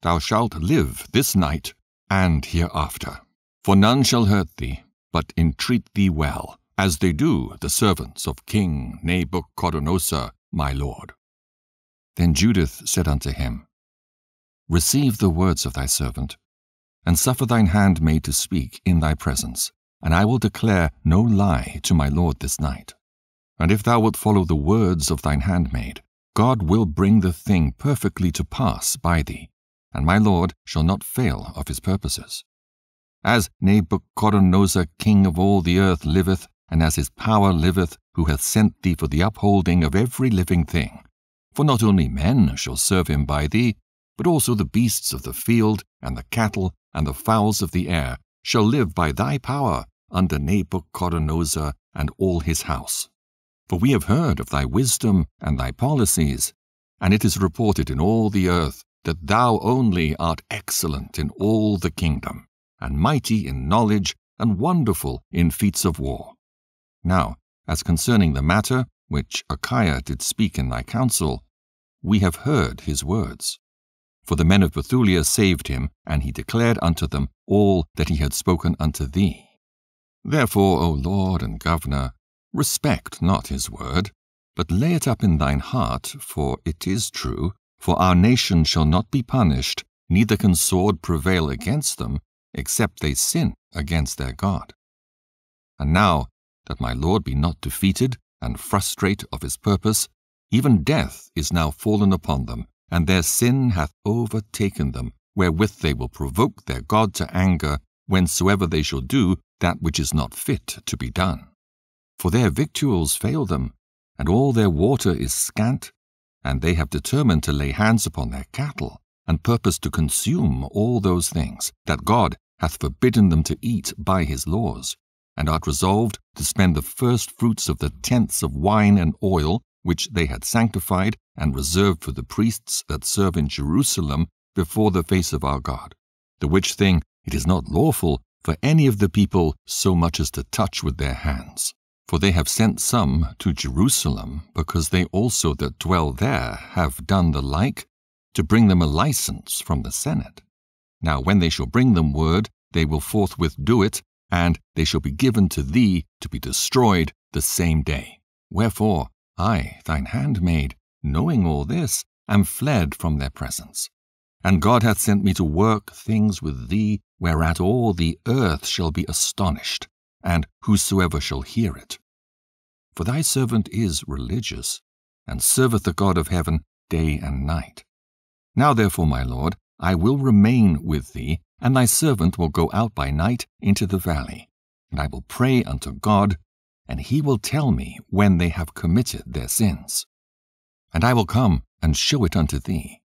Thou shalt live this night and hereafter. For none shall hurt thee, but entreat thee well, as they do the servants of King Nabuchodonosor, my lord. Then Judith said unto him, Receive the words of thy servant, and suffer thine handmaid to speak in thy presence, and I will declare no lie to my lord this night. And if thou wilt follow the words of thine handmaid, God will bring the thing perfectly to pass by thee, and my lord shall not fail of his purposes. As Nabuchodonosor king of all the earth liveth, and as his power liveth, who hath sent thee for the upholding of every living thing. For not only men shall serve him by thee, but also the beasts of the field, and the cattle, and the fowls of the air, shall live by thy power under Nabuchodonosor and all his house. For we have heard of thy wisdom and thy policies, and it is reported in all the earth that thou only art excellent in all the kingdom, and mighty in knowledge, and wonderful in feats of war. Now, as concerning the matter which Achior did speak in thy council, we have heard his words. For the men of Bethulia saved him, and he declared unto them all that he had spoken unto thee. Therefore, O Lord and Governor, respect not his word, but lay it up in thine heart, for it is true, for our nation shall not be punished, neither can sword prevail against them, except they sin against their God. And now, that my Lord be not defeated and frustrate of his purpose, even death is now fallen upon them, and their sin hath overtaken them, wherewith they will provoke their God to anger, whensoever they shall do that which is not fit to be done. For their victuals fail them, and all their water is scant, and they have determined to lay hands upon their cattle, and purpose to consume all those things that God hath forbidden them to eat by his laws, and art resolved to spend the first fruits of the tenths of wine and oil which they had sanctified and reserved for the priests that serve in Jerusalem before the face of our God. The which thing it is not lawful for any of the people so much as to touch with their hands. For they have sent some to Jerusalem, because they also that dwell there have done the like, to bring them a license from the Senate. Now when they shall bring them word, they will forthwith do it, and they shall be given to thee to be destroyed the same day. Wherefore I, thine handmaid, knowing all this, am fled from their presence. And God hath sent me to work things with thee, whereat all the earth shall be astonished, and whosoever shall hear it. For thy servant is religious, and serveth the God of heaven day and night. Now therefore, my Lord, I will remain with thee, and thy servant will go out by night into the valley, and I will pray unto God, and he will tell me when they have committed their sins. And I will come and show it unto thee.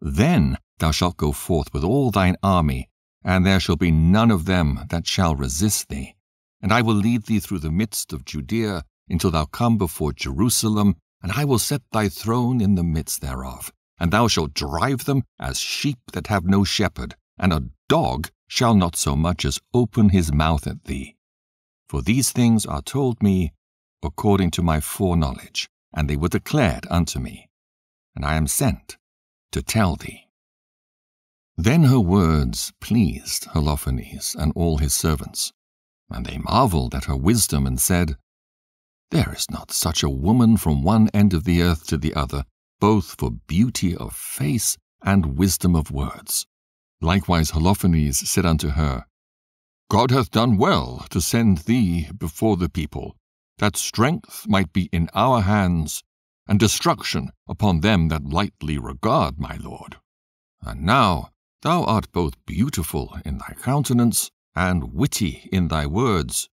Then thou shalt go forth with all thine army, and there shall be none of them that shall resist thee. And I will lead thee through the midst of Judea until thou come before Jerusalem, and I will set thy throne in the midst thereof. And thou shalt drive them as sheep that have no shepherd, and a dog shall not so much as open his mouth at thee. For these things are told me according to my foreknowledge, and they were declared unto me. And I am sent to tell thee. Then her words pleased Holofernes and all his servants, and they marveled at her wisdom and said, There is not such a woman from one end of the earth to the other, both for beauty of face and wisdom of words. Likewise Holofernes said unto her, God hath done well to send thee before the people, that strength might be in our hands, and destruction upon them that lightly regard my lord. And now thou art both beautiful in thy countenance, and witty in thy words.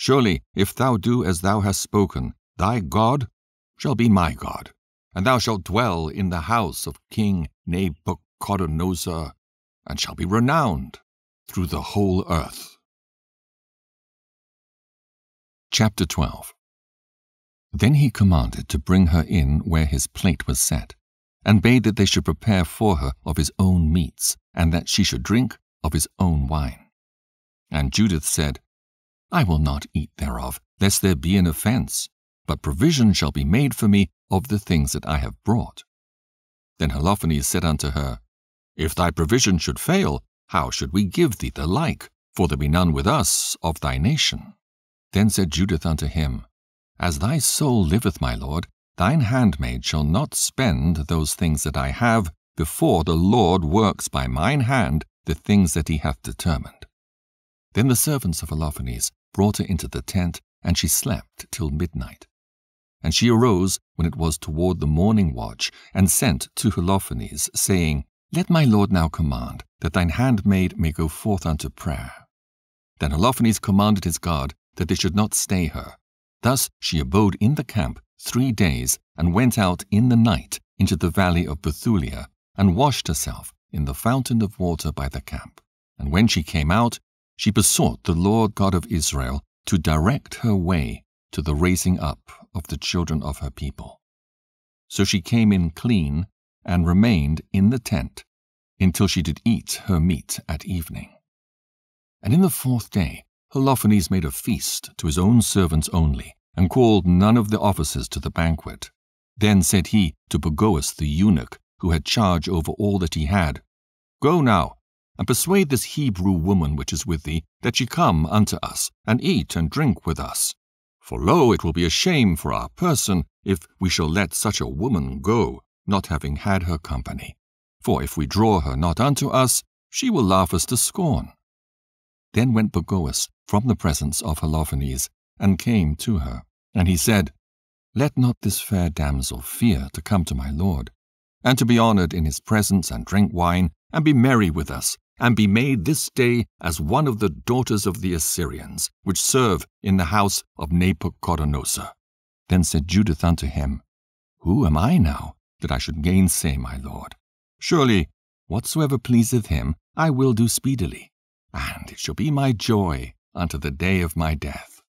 Surely, if thou do as thou hast spoken, thy God shall be my God, and thou shalt dwell in the house of King Nabuchodonosor, and shall be renowned through the whole earth. Chapter 12 Then he commanded to bring her in where his plate was set, and bade that they should prepare for her of his own meats, and that she should drink of his own wine. And Judith said, I will not eat thereof, lest there be an offence, but provision shall be made for me of the things that I have brought. Then Holofernes said unto her, If thy provision should fail, how should we give thee the like? For there be none with us of thy nation. Then said Judith unto him, As thy soul liveth, my lord, thine handmaid shall not spend those things that I have before the Lord works by mine hand the things that he hath determined. Then the servants of Holofernes brought her into the tent, and she slept till midnight. And she arose when it was toward the morning watch, and sent to Holofernes, saying, Let my lord now command that thine handmaid may go forth unto prayer. Then Holofernes commanded his guard that they should not stay her. Thus she abode in the camp three days, and went out in the night into the valley of Bethulia, and washed herself in the fountain of water by the camp. And when she came out, she besought the Lord God of Israel to direct her way to the raising up of the children of her people. So she came in clean and remained in the tent until she did eat her meat at evening. And in the fourth day, Holofernes made a feast to his own servants only, and called none of the officers to the banquet. Then said he to Bagoas the eunuch, who had charge over all that he had, Go now, and persuade this Hebrew woman which is with thee, that she come unto us, and eat and drink with us. For lo, it will be a shame for our person if we shall let such a woman go, not having had her company. For if we draw her not unto us, she will laugh us to scorn. Then went Bagoas from the presence of Holofernes, and came to her. And he said, Let not this fair damsel fear to come to my lord, and to be honored in his presence, and drink wine, and be merry with us, and be made this day as one of the daughters of the Assyrians, which serve in the house of Nabuchodonosor. Then said Judith unto him, Who am I now, that I should gainsay my lord? Surely, whatsoever pleaseth him, I will do speedily, and it shall be my joy unto the day of my death.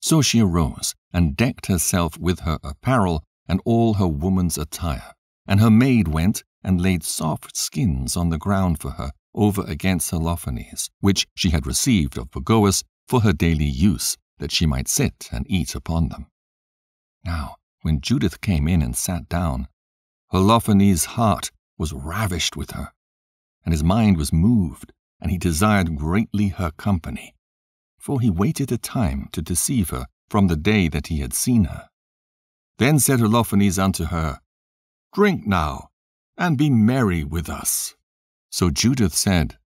So she arose, and decked herself with her apparel and all her woman's attire. And her maid went and laid soft skins on the ground for her over against Holofernes, which she had received of Bagoas for her daily use, that she might sit and eat upon them. Now, when Judith came in and sat down, Holofernes' heart was ravished with her, and his mind was moved, and he desired greatly her company. For he waited a time to deceive her from the day that he had seen her. Then said Holofernes unto her, Drink now, and be merry with us. So Judith said,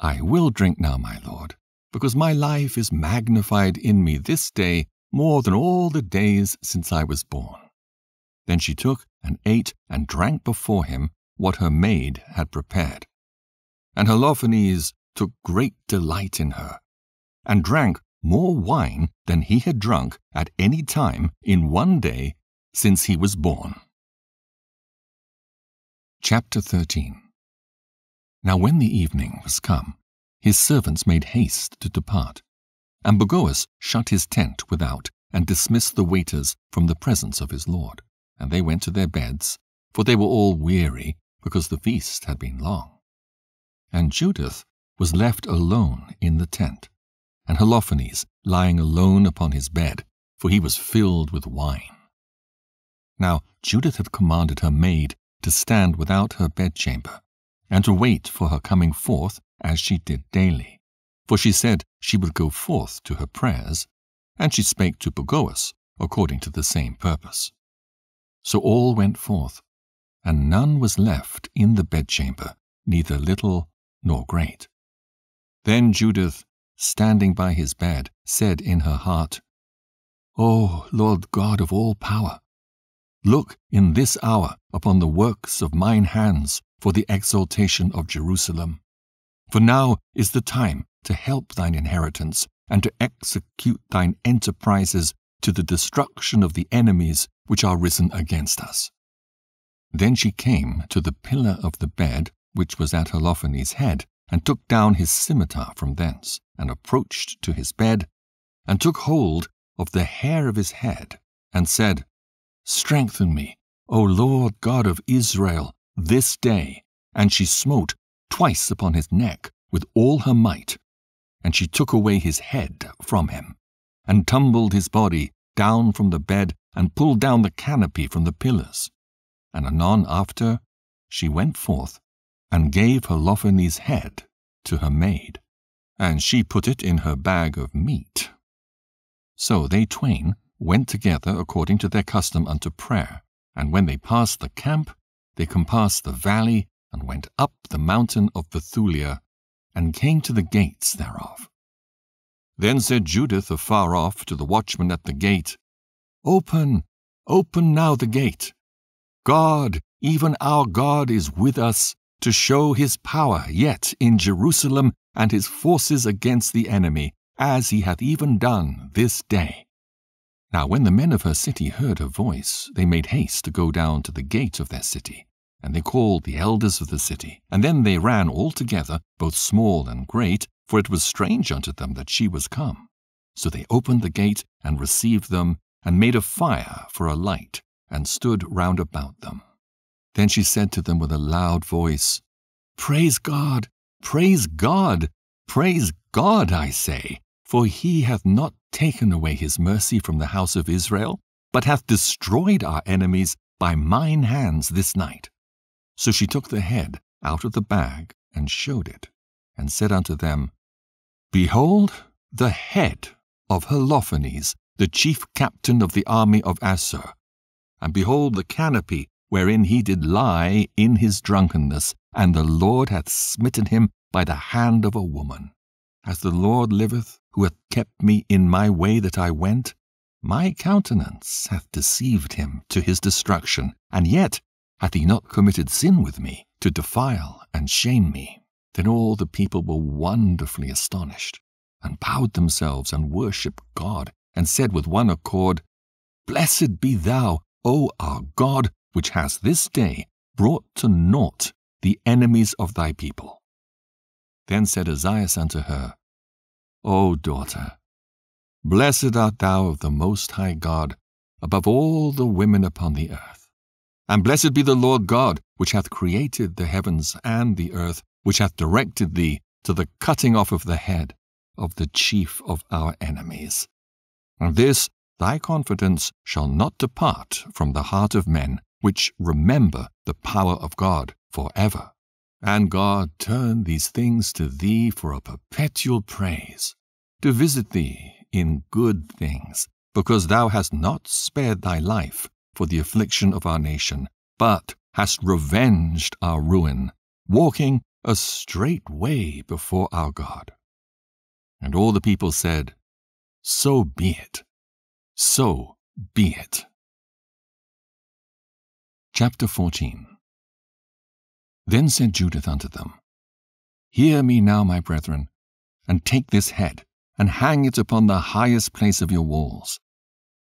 I will drink now, my lord, because my life is magnified in me this day more than all the days since I was born. Then she took and ate and drank before him what her maid had prepared. And Holofernes took great delight in her, and drank more wine than he had drunk at any time in one day since he was born. Chapter 13 Now when the evening was come, his servants made haste to depart, and Bagoas shut his tent without, and dismissed the waiters from the presence of his lord. And they went to their beds, for they were all weary because the feast had been long. And Judith was left alone in the tent, and Holofernes lying alone upon his bed, for he was filled with wine. Now Judith had commanded her maid to stand without her bedchamber, and to wait for her coming forth as she did daily. For she said she would go forth to her prayers, and she spake to Bagoas according to the same purpose. So all went forth, and none was left in the bedchamber, neither little nor great. Then Judith, standing by his bed, said in her heart, O Lord God of all power, look in this hour upon the works of mine hands for the exaltation of Jerusalem. For now is the time to help thine inheritance and to execute thine enterprises to the destruction of the enemies which are risen against us. Then she came to the pillar of the bed which was at Holofernes' head, and took down his scimitar from thence, and approached to his bed, and took hold of the hair of his head, and said, Strengthen me, O Lord God of Israel, this day. And she smote twice upon his neck with all her might. And she took away his head from him, and tumbled his body down from the bed, and pulled down the canopy from the pillars. And anon after she went forth, and gave Holofernes' head to her maid, and she put it in her bag of meat. So they twain went together according to their custom unto prayer, and when they passed the camp, they compassed the valley, and went up the mountain of Bethulia, and came to the gates thereof. Then said Judith afar off to the watchman at the gate, Open, open now the gate. God, even our God, is with us to show his power yet in Jerusalem and his forces against the enemy, as he hath even done this day. Now when the men of her city heard her voice, they made haste to go down to the gate of their city. And they called the elders of the city. And then they ran all together, both small and great, for it was strange unto them that she was come. So they opened the gate and received them, and made a fire for a light, and stood round about them. Then she said to them with a loud voice, Praise God, praise God, praise God, I say, for he hath not taken away his mercy from the house of Israel, but hath destroyed our enemies by mine hands this night. So she took the head out of the bag and showed it, and said unto them, Behold the head of Holofernes, the chief captain of the army of Assur, and behold the canopy wherein he did lie in his drunkenness, and the Lord hath smitten him by the hand of a woman. As the Lord liveth, who hath kept me in my way that I went, my countenance hath deceived him to his destruction, and yet hath he not committed sin with me, to defile and shame me. Then all the people were wonderfully astonished, and bowed themselves and worshipped God, and said with one accord, Blessed be thou, O our God, which hast this day brought to naught the enemies of thy people. Then said Ozias unto her, O daughter, blessed art thou of the Most High God above all the women upon the earth. And blessed be the Lord God, which hath created the heavens and the earth, which hath directed thee to the cutting off of the head of the chief of our enemies. And this thy confidence shall not depart from the heart of men, which remember the power of God for ever. And God turn these things to thee for a perpetual praise, to visit thee in good things, because thou hast not spared thy life for the affliction of our nation, but hast revenged our ruin, walking a straight way before our God. And all the people said, So be it, so be it. Chapter 14 then said Judith unto them, Hear me now, my brethren, and take this head, and hang it upon the highest place of your walls.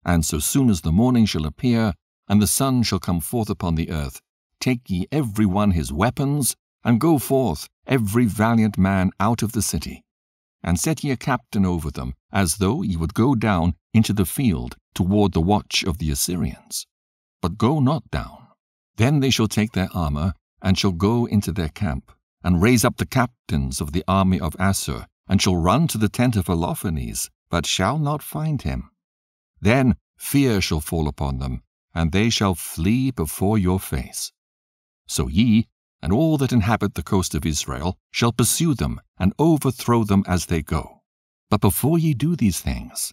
And so soon as the morning shall appear, and the sun shall come forth upon the earth, take ye every one his weapons, and go forth, every valiant man out of the city. And set ye a captain over them, as though ye would go down into the field toward the watch of the Assyrians. But go not down. Then they shall take their armor, and shall go into their camp, and raise up the captains of the army of Assur, and shall run to the tent of Holofernes, but shall not find him. Then fear shall fall upon them, and they shall flee before your face. So ye, and all that inhabit the coast of Israel, shall pursue them, and overthrow them as they go. But before ye do these things,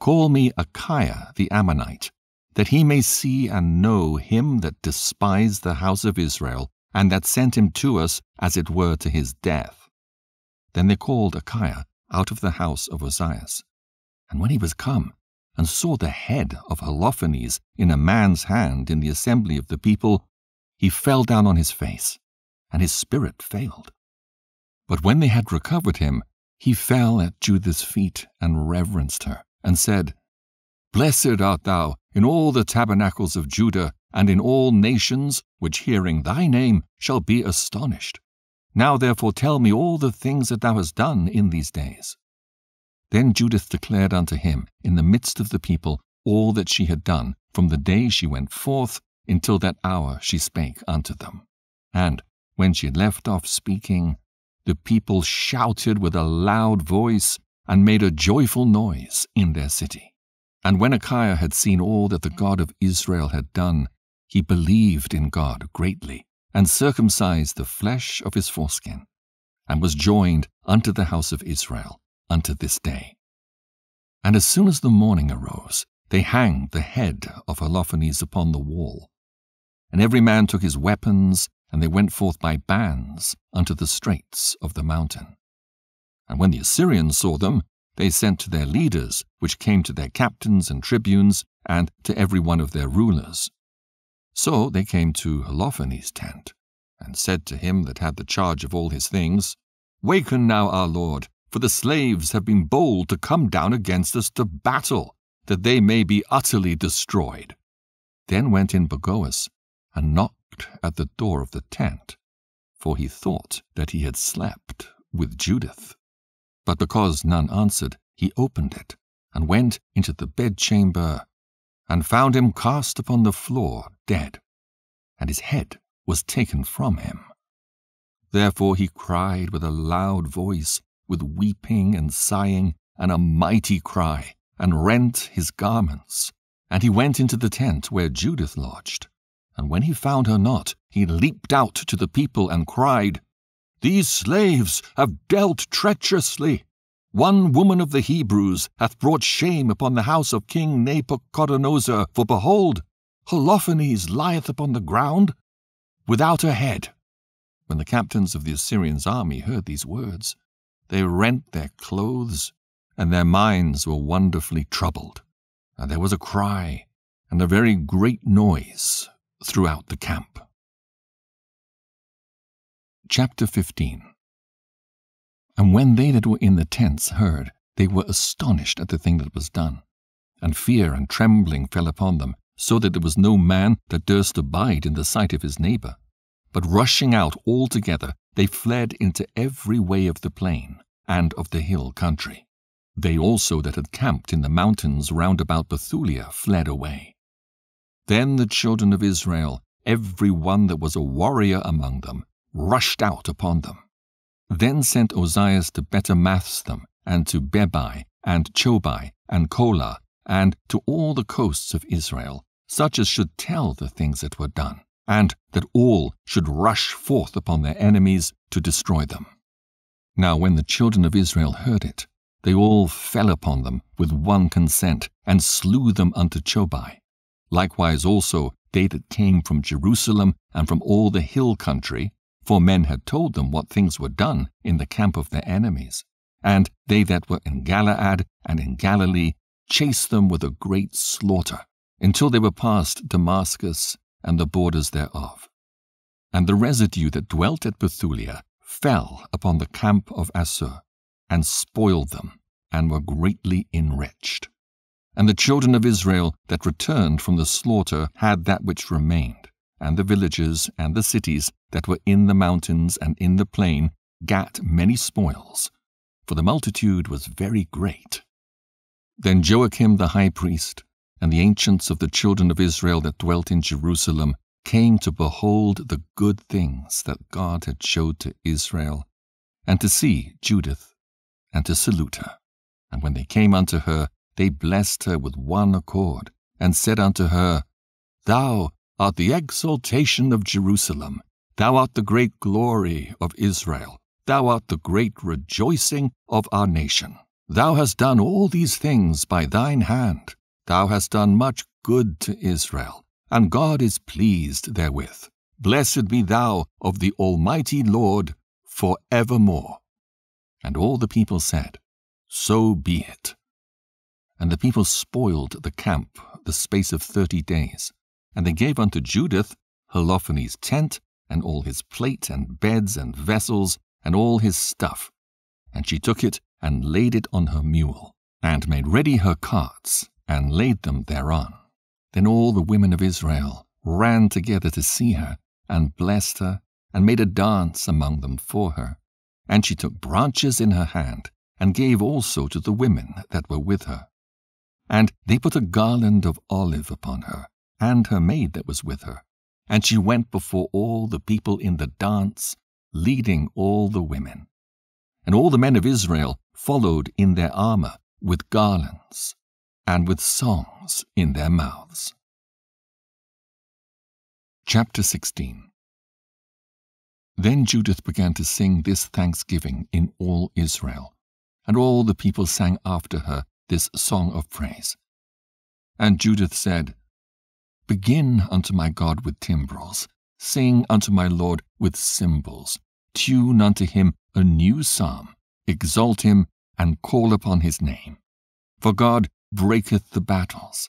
call me Achior the Ammonite, that he may see and know him that despised the house of Israel, and that sent him to us as it were to his death. Then they called Achior out of the house of Ozias. And when he was come, and saw the head of Holofernes in a man's hand in the assembly of the people, he fell down on his face, and his spirit failed. But when they had recovered him, he fell at Judith's feet and reverenced her, and said, Blessed art thou in all the tabernacles of Judah, and in all nations which hearing thy name shall be astonished. Now therefore tell me all the things that thou hast done in these days. Then Judith declared unto him in the midst of the people all that she had done from the day she went forth until that hour she spake unto them. And when she had left off speaking, the people shouted with a loud voice and made a joyful noise in their city. And when Achior had seen all that the God of Israel had done, he believed in God greatly, and circumcised the flesh of his foreskin, and was joined unto the house of Israel unto this day. And as soon as the morning arose, they hanged the head of Holofernes upon the wall. And every man took his weapons, and they went forth by bands unto the straits of the mountain. And when the Assyrians saw them, they sent to their leaders, which came to their captains and tribunes, and to every one of their rulers. So they came to Holofernes' tent, and said to him that had the charge of all his things, Waken now, our lord, for the slaves have been bold to come down against us to battle, that they may be utterly destroyed. Then went in Bagoas, and knocked at the door of the tent, for he thought that he had slept with Judith. But because none answered, he opened it, and went into the bedchamber, and found him cast upon the floor dead, and his head was taken from him. Therefore he cried with a loud voice, with weeping and sighing, and a mighty cry, and rent his garments. And he went into the tent where Judith lodged. And when he found her not, he leaped out to the people and cried, these slaves have dealt treacherously. One woman of the Hebrews hath brought shame upon the house of King Nabuchodonosor, for behold, Holofernes lieth upon the ground without a head. When the captains of the Assyrians' army heard these words, they rent their clothes, and their minds were wonderfully troubled. And there was a cry, and a very great noise throughout the camp. Chapter 15 And when they that were in the tents heard, they were astonished at the thing that was done. And fear and trembling fell upon them, so that there was no man that durst abide in the sight of his neighbor. But rushing out all together, they fled into every way of the plain and of the hill country. They also that had camped in the mountains round about Bethulia fled away. Then the children of Israel, every one that was a warrior among them, rushed out upon them. Then sent Ozias to Betomasthem, and to Bebai, and Chobai, and Cola, and to all the coasts of Israel, such as should tell the things that were done, and that all should rush forth upon their enemies to destroy them. Now when the children of Israel heard it, they all fell upon them with one consent, and slew them unto Chobai. Likewise also they that came from Jerusalem and from all the hill country, for men had told them what things were done in the camp of their enemies. And they that were in Galaad and in Galilee chased them with a great slaughter, until they were past Damascus and the borders thereof. And the residue that dwelt at Bethulia fell upon the camp of Assur, and spoiled them, and were greatly enriched. And the children of Israel that returned from the slaughter had that which remained, and the villages and the cities that were in the mountains and in the plain gat many spoils, for the multitude was very great. Then Joachim the high priest, and the ancients of the children of Israel that dwelt in Jerusalem, came to behold the good things that God had showed to Israel, and to see Judith, and to salute her. And when they came unto her, they blessed her with one accord, and said unto her, Thou art the exaltation of Jerusalem, Thou art the great glory of Israel. Thou art the great rejoicing of our nation. Thou hast done all these things by thine hand. Thou hast done much good to Israel, and God is pleased therewith. Blessed be thou of the Almighty Lord for evermore. And all the people said, So be it. And the people spoiled the camp the space of thirty days, and they gave unto Judith Holofernes' tent and all his plate and beds and vessels and all his stuff. And she took it and laid it on her mule, and made ready her carts, and laid them thereon. Then all the women of Israel ran together to see her, and blessed her, and made a dance among them for her. And she took branches in her hand, and gave also to the women that were with her. And they put a garland of olive upon her, and her maid that was with her. And she went before all the people in the dance, leading all the women. And all the men of Israel followed in their armor, with garlands, and with songs in their mouths. Chapter 16 Then Judith began to sing this thanksgiving in all Israel, and all the people sang after her this song of praise. And Judith said, Begin unto my God with timbrels, sing unto my Lord with cymbals, tune unto him a new psalm, exalt him, and call upon his name. For God breaketh the battles.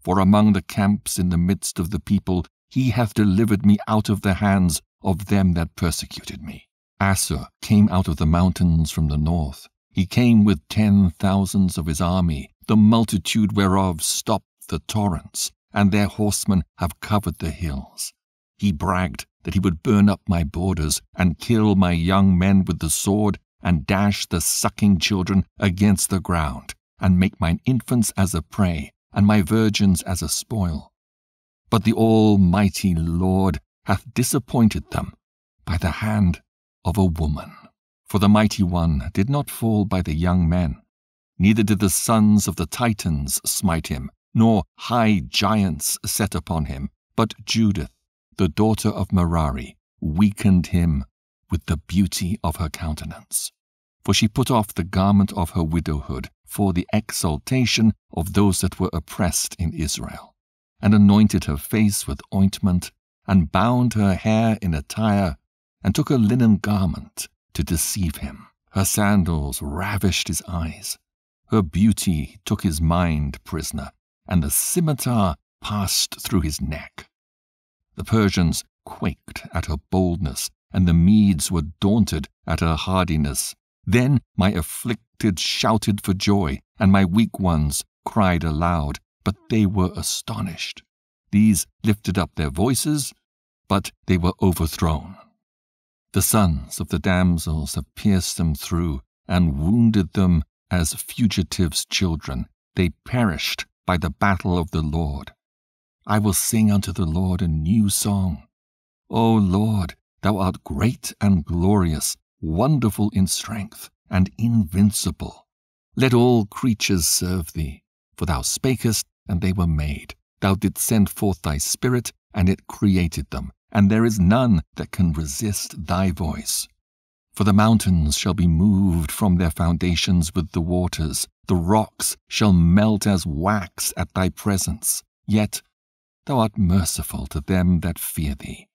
For among the camps in the midst of the people he hath delivered me out of the hands of them that persecuted me. Assur came out of the mountains from the north. He came with ten thousands of his army, the multitude whereof stopped the torrents, and their horsemen have covered the hills. He bragged that he would burn up my borders, and kill my young men with the sword, and dash the sucking children against the ground, and make mine infants as a prey, and my virgins as a spoil. But the Almighty Lord hath disappointed them by the hand of a woman. For the mighty one did not fall by the young men, neither did the sons of the Titans smite him, nor high giants set upon him, but Judith, the daughter of Merari, weakened him with the beauty of her countenance. For she put off the garment of her widowhood for the exaltation of those that were oppressed in Israel and anointed her face with ointment, and bound her hair in a tire, and took a linen garment to deceive him. Her sandals ravished his eyes. Her beauty took his mind prisoner, and the scimitar passed through his neck. The Persians quaked at her boldness, and the Medes were daunted at her hardiness. Then my afflicted shouted for joy, and my weak ones cried aloud but they were astonished. These lifted up their voices, but they were overthrown. The sons of the damsels have pierced them through and wounded them as fugitives' children. They perished by the battle of the Lord. I will sing unto the Lord a new song. O Lord, thou art great and glorious, wonderful in strength, and invincible. Let all creatures serve thee, for thou spakest, and they were made. Thou didst send forth thy Spirit, and it created them, and there is none that can resist thy voice. For the mountains shall be moved from their foundations with the waters, the rocks shall melt as wax at thy presence. Yet thou art merciful to them that fear thee.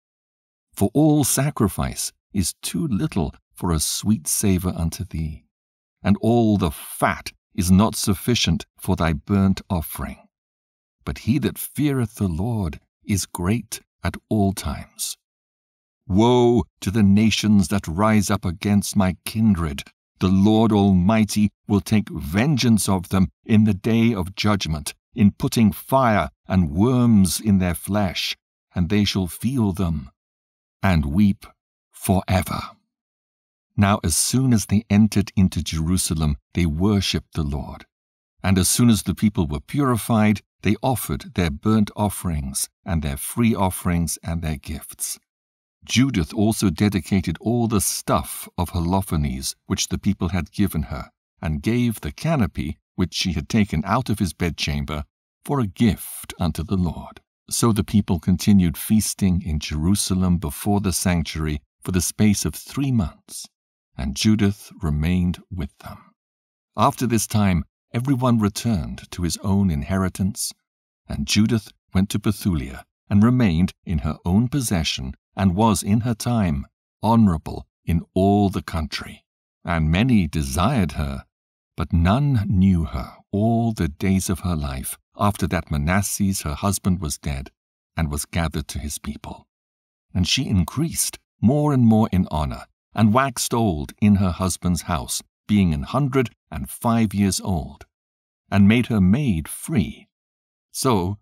For all sacrifice is too little for a sweet savour unto thee, and all the fat is not sufficient for thy burnt offering but he that feareth the Lord is great at all times. Woe to the nations that rise up against my kindred! The Lord Almighty will take vengeance of them in the day of judgment, in putting fire and worms in their flesh, and they shall feel them and weep for ever. Now, as soon as they entered into Jerusalem, they worshipped the Lord. And as soon as the people were purified, they offered their burnt offerings and their free offerings and their gifts. Judith also dedicated all the stuff of Holofernes which the people had given her, and gave the canopy which she had taken out of his bedchamber for a gift unto the Lord. So the people continued feasting in Jerusalem before the sanctuary for the space of three months, and Judith remained with them. After this time, everyone returned to his own inheritance, and Judith went to Bethulia, and remained in her own possession, and was in her time honorable in all the country. And many desired her, but none knew her all the days of her life, after that Manasses her husband was dead, and was gathered to his people. And she increased more and more in honor, and waxed old in her husband's house, being an hundred and five years old, and made her maid free. So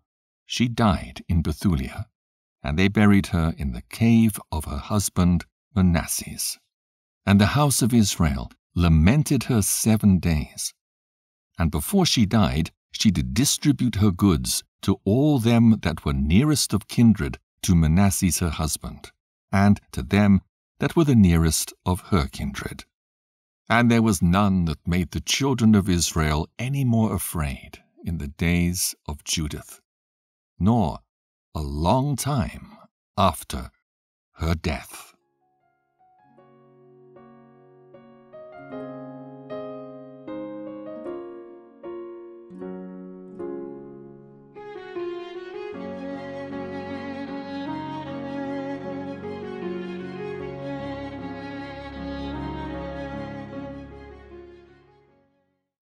she died in Bethulia, and they buried her in the cave of her husband Manasses. And the house of Israel lamented her seven days. And before she died, she did distribute her goods to all them that were nearest of kindred to Manasses her husband, and to them that were the nearest of her kindred. And there was none that made the children of Israel any more afraid in the days of Judith, nor a long time after her death.